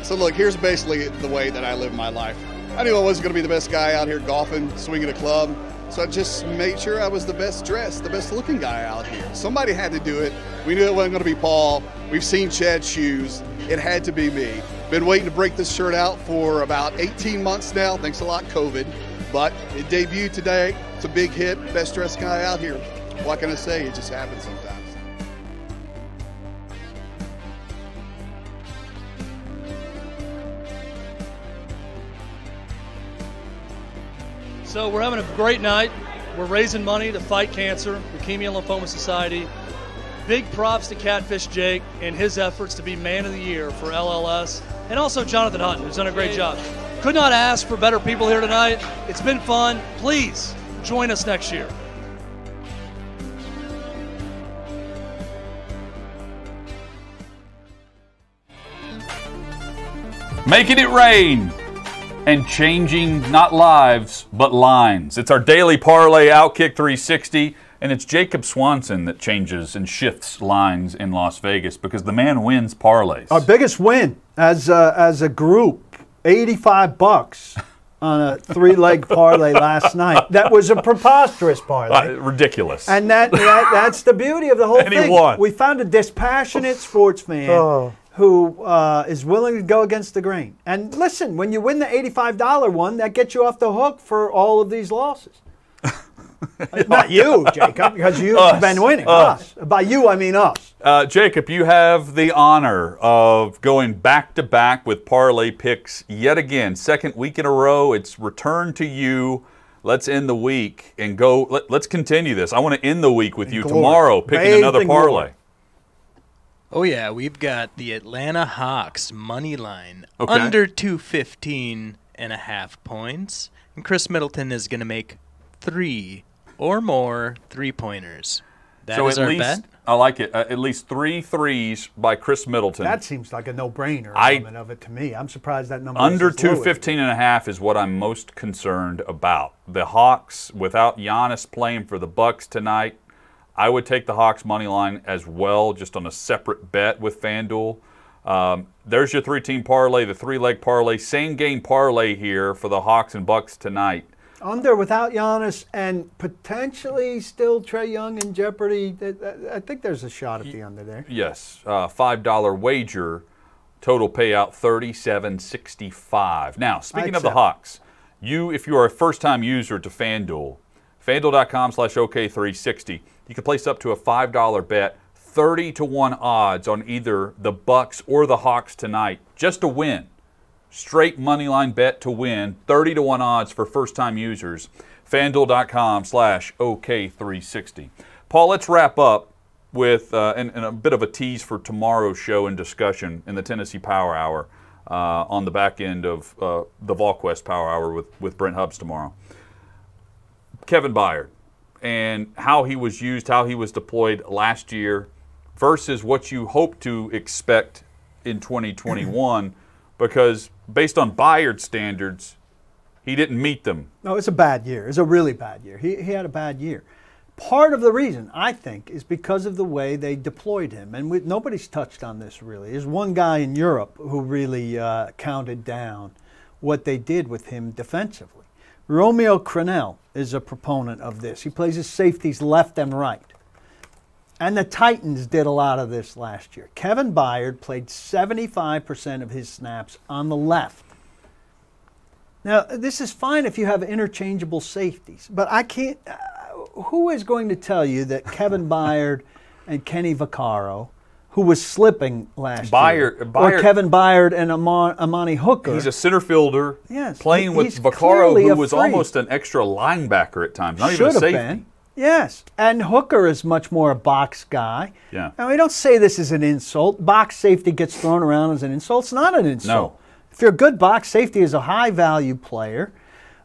So, look, here's basically the way that I live my life. I knew I wasn't going to be the best guy out here golfing, swinging a club. So I just made sure I was the best dressed, the best looking guy out here. Somebody had to do it. We knew it wasn't going to be Paul. We've seen Chad's shoes. It had to be me. Been waiting to break this shirt out for about 18 months now. Thanks a lot, COVID. But it debuted today. It's a big hit. Best dressed guy out here. What can I say? It just happens sometimes. So we're having a great night. We're raising money to fight cancer, Leukemia and Lymphoma Society. Big props to Catfish Jake and his efforts to be Man of the Year for LLS, and also Jonathan Hutton, who's done a great job. Could not ask for better people here tonight. It's been fun. Please join us next year. Making it rain and changing not lives but lines. It's our daily parlay Outkick 360, and it's Jacob Swanson that changes and shifts lines in Las Vegas because the man wins parlays. Our biggest win as a, as a group, 85 bucks on a three-leg parlay last night. That was a preposterous parlay. Uh, ridiculous. And that, that that's the beauty of the whole And he thing. won. We found a dispassionate sports sportsman who uh, is willing to go against the grain. And listen, when you win the $85 one, that gets you off the hook for all of these losses. Not you, Jacob, because you've Us. been winning. Us. Us. By you, I mean us. Uh, Jacob, you have the honor of going back to back with parlay picks yet again. Second week in a row. It's returned to you. Let's end the week and go. Let, us continue this. I want to end the week with you glory. tomorrow, picking Bathed another parlay. glory. Parlay. Oh yeah, we've got the Atlanta Hawks money line Okay. under 215 and a half points, and Khris Middleton is going to make 3 or more three-pointers. That is so at our least bet. I like it. Uh, at least three threes by Khris Middleton. That seems like a no-brainer I- element of it to me. I'm surprised that number Under is as low as it 215 and a half is what I'm most concerned about. The Hawks, without Giannis playing for the Bucks tonight, I would take the Hawks money line as well, just on a separate bet with FanDuel. Um, there's your three-team parlay, the three-leg parlay, same game parlay here for the Hawks and Bucks tonight. Under without Giannis and potentially still Trae Young in jeopardy. I think there's a shot at the under there. Yes, uh, five dollar wager, total payout thirty-seven sixty-five. Now, speaking of the. Hawks, you if you are a first-time user to FanDuel, FanDuel.com/OK360, you can place up to a five dollar bet, thirty to one odds on either the Bucks or the Hawks tonight, just to win. Straight money line bet to win, 30 to 1 odds for first time users. FanDuel.com slash OK360. Paul, let's wrap up with uh, and, and a bit of a tease for tomorrow's show and discussion in the Tennessee Power Hour. uh, on the back end of uh, the VolQuest Power Hour with, with Brent Hubbs tomorrow. Kevin Byard and how he was used, how he was deployed last year versus what you hope to expect in 2021 because based on Byard standards, he didn't meet them. No, it's a bad year. It's a really bad year. He, he had a bad year. Part of the reason, I think, is because of the way they deployed him. And we, nobody's touched on this really. There's one guy in Europe who really uh, counted down what they did with him defensively. Romeo Crennel is a proponent of this. He plays his safeties left and right. And the Titans did a lot of this last year. Kevin Byard played 75% of his snaps on the left. Now, this is fine if you have interchangeable safeties, but I can't. Uh, who is going to tell you that Kevin Byard and Kenny Vaccaro, who was slipping last Byard, year, Byard, or Kevin Byard and Amon, Amani Hooker? He's a center fielder Yes, playing with Vaccaro, who was almost an extra linebacker at times, not should even a have safety. been. Yes, and Hooker is much more a box guy. Yeah. Now we don't say this is an insult. Box safety gets thrown around as an insult. It's not an insult. No. If you're a good box safety, is a high value player.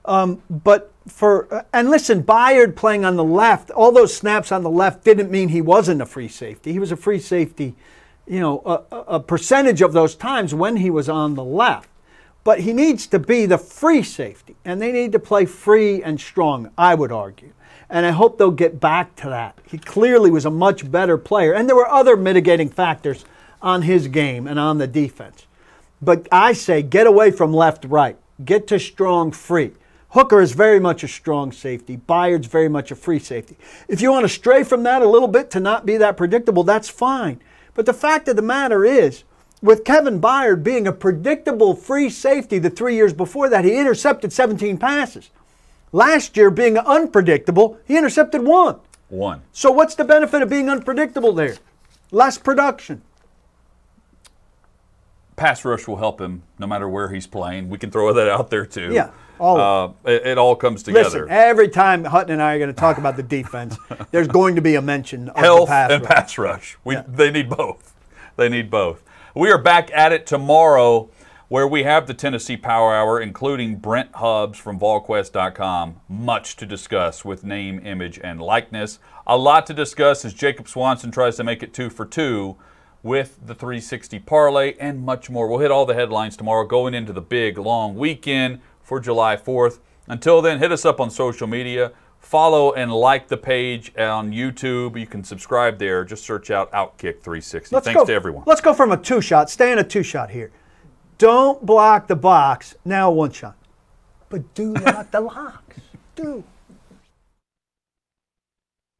Um, but for uh, and listen, Byard playing on the left, all those snaps on the left didn't mean he wasn't a free safety. He was a free safety, you know, a, a- a percentage of those times when he was on the left. But he needs to be the free safety, and they need to play free and strong. I would argue, and I hope they'll get back to that. He clearly was a much better player, and there were other mitigating factors on his game and on the defense. But I say get away from left right. Get to strong free. Hooker is very much a strong safety. Byard's very much a free safety. If you want to stray from that a little bit to not be that predictable, that's fine. But the fact of the matter is, with Kevin Byard being a predictable free safety the three years before that, he intercepted 17 passes. Last year, being unpredictable, he intercepted one. One. So what's the benefit of being unpredictable there? Less production. Pass rush will help him no matter where he's playing. We can throw that out there too. Yeah, all uh, it, it all comes together. Listen, every time Hutton and I are going to talk about the defense, there's going to be a mention of the health pass and rush. pass rush. We, Yeah. They need both. They need both. We are back at it tomorrow where we have the Tennessee Power Hour, including Brent Hubbs from VolQuest.com. Much to discuss with name, image, and likeness. A lot to discuss as Jacob Swanson tries to make it two for two with the 360 parlay and much more. We'll hit all the headlines tomorrow going into the big long weekend for July 4th. Until then, hit us up on social media. Follow and like the page on YouTube. You can subscribe there. Just search out Outkick 360. Let's Thanks go, to everyone. Let's go from a two shot. Stay in a two shot here. Don't block the box. Now one shot. But do not the locks. Do.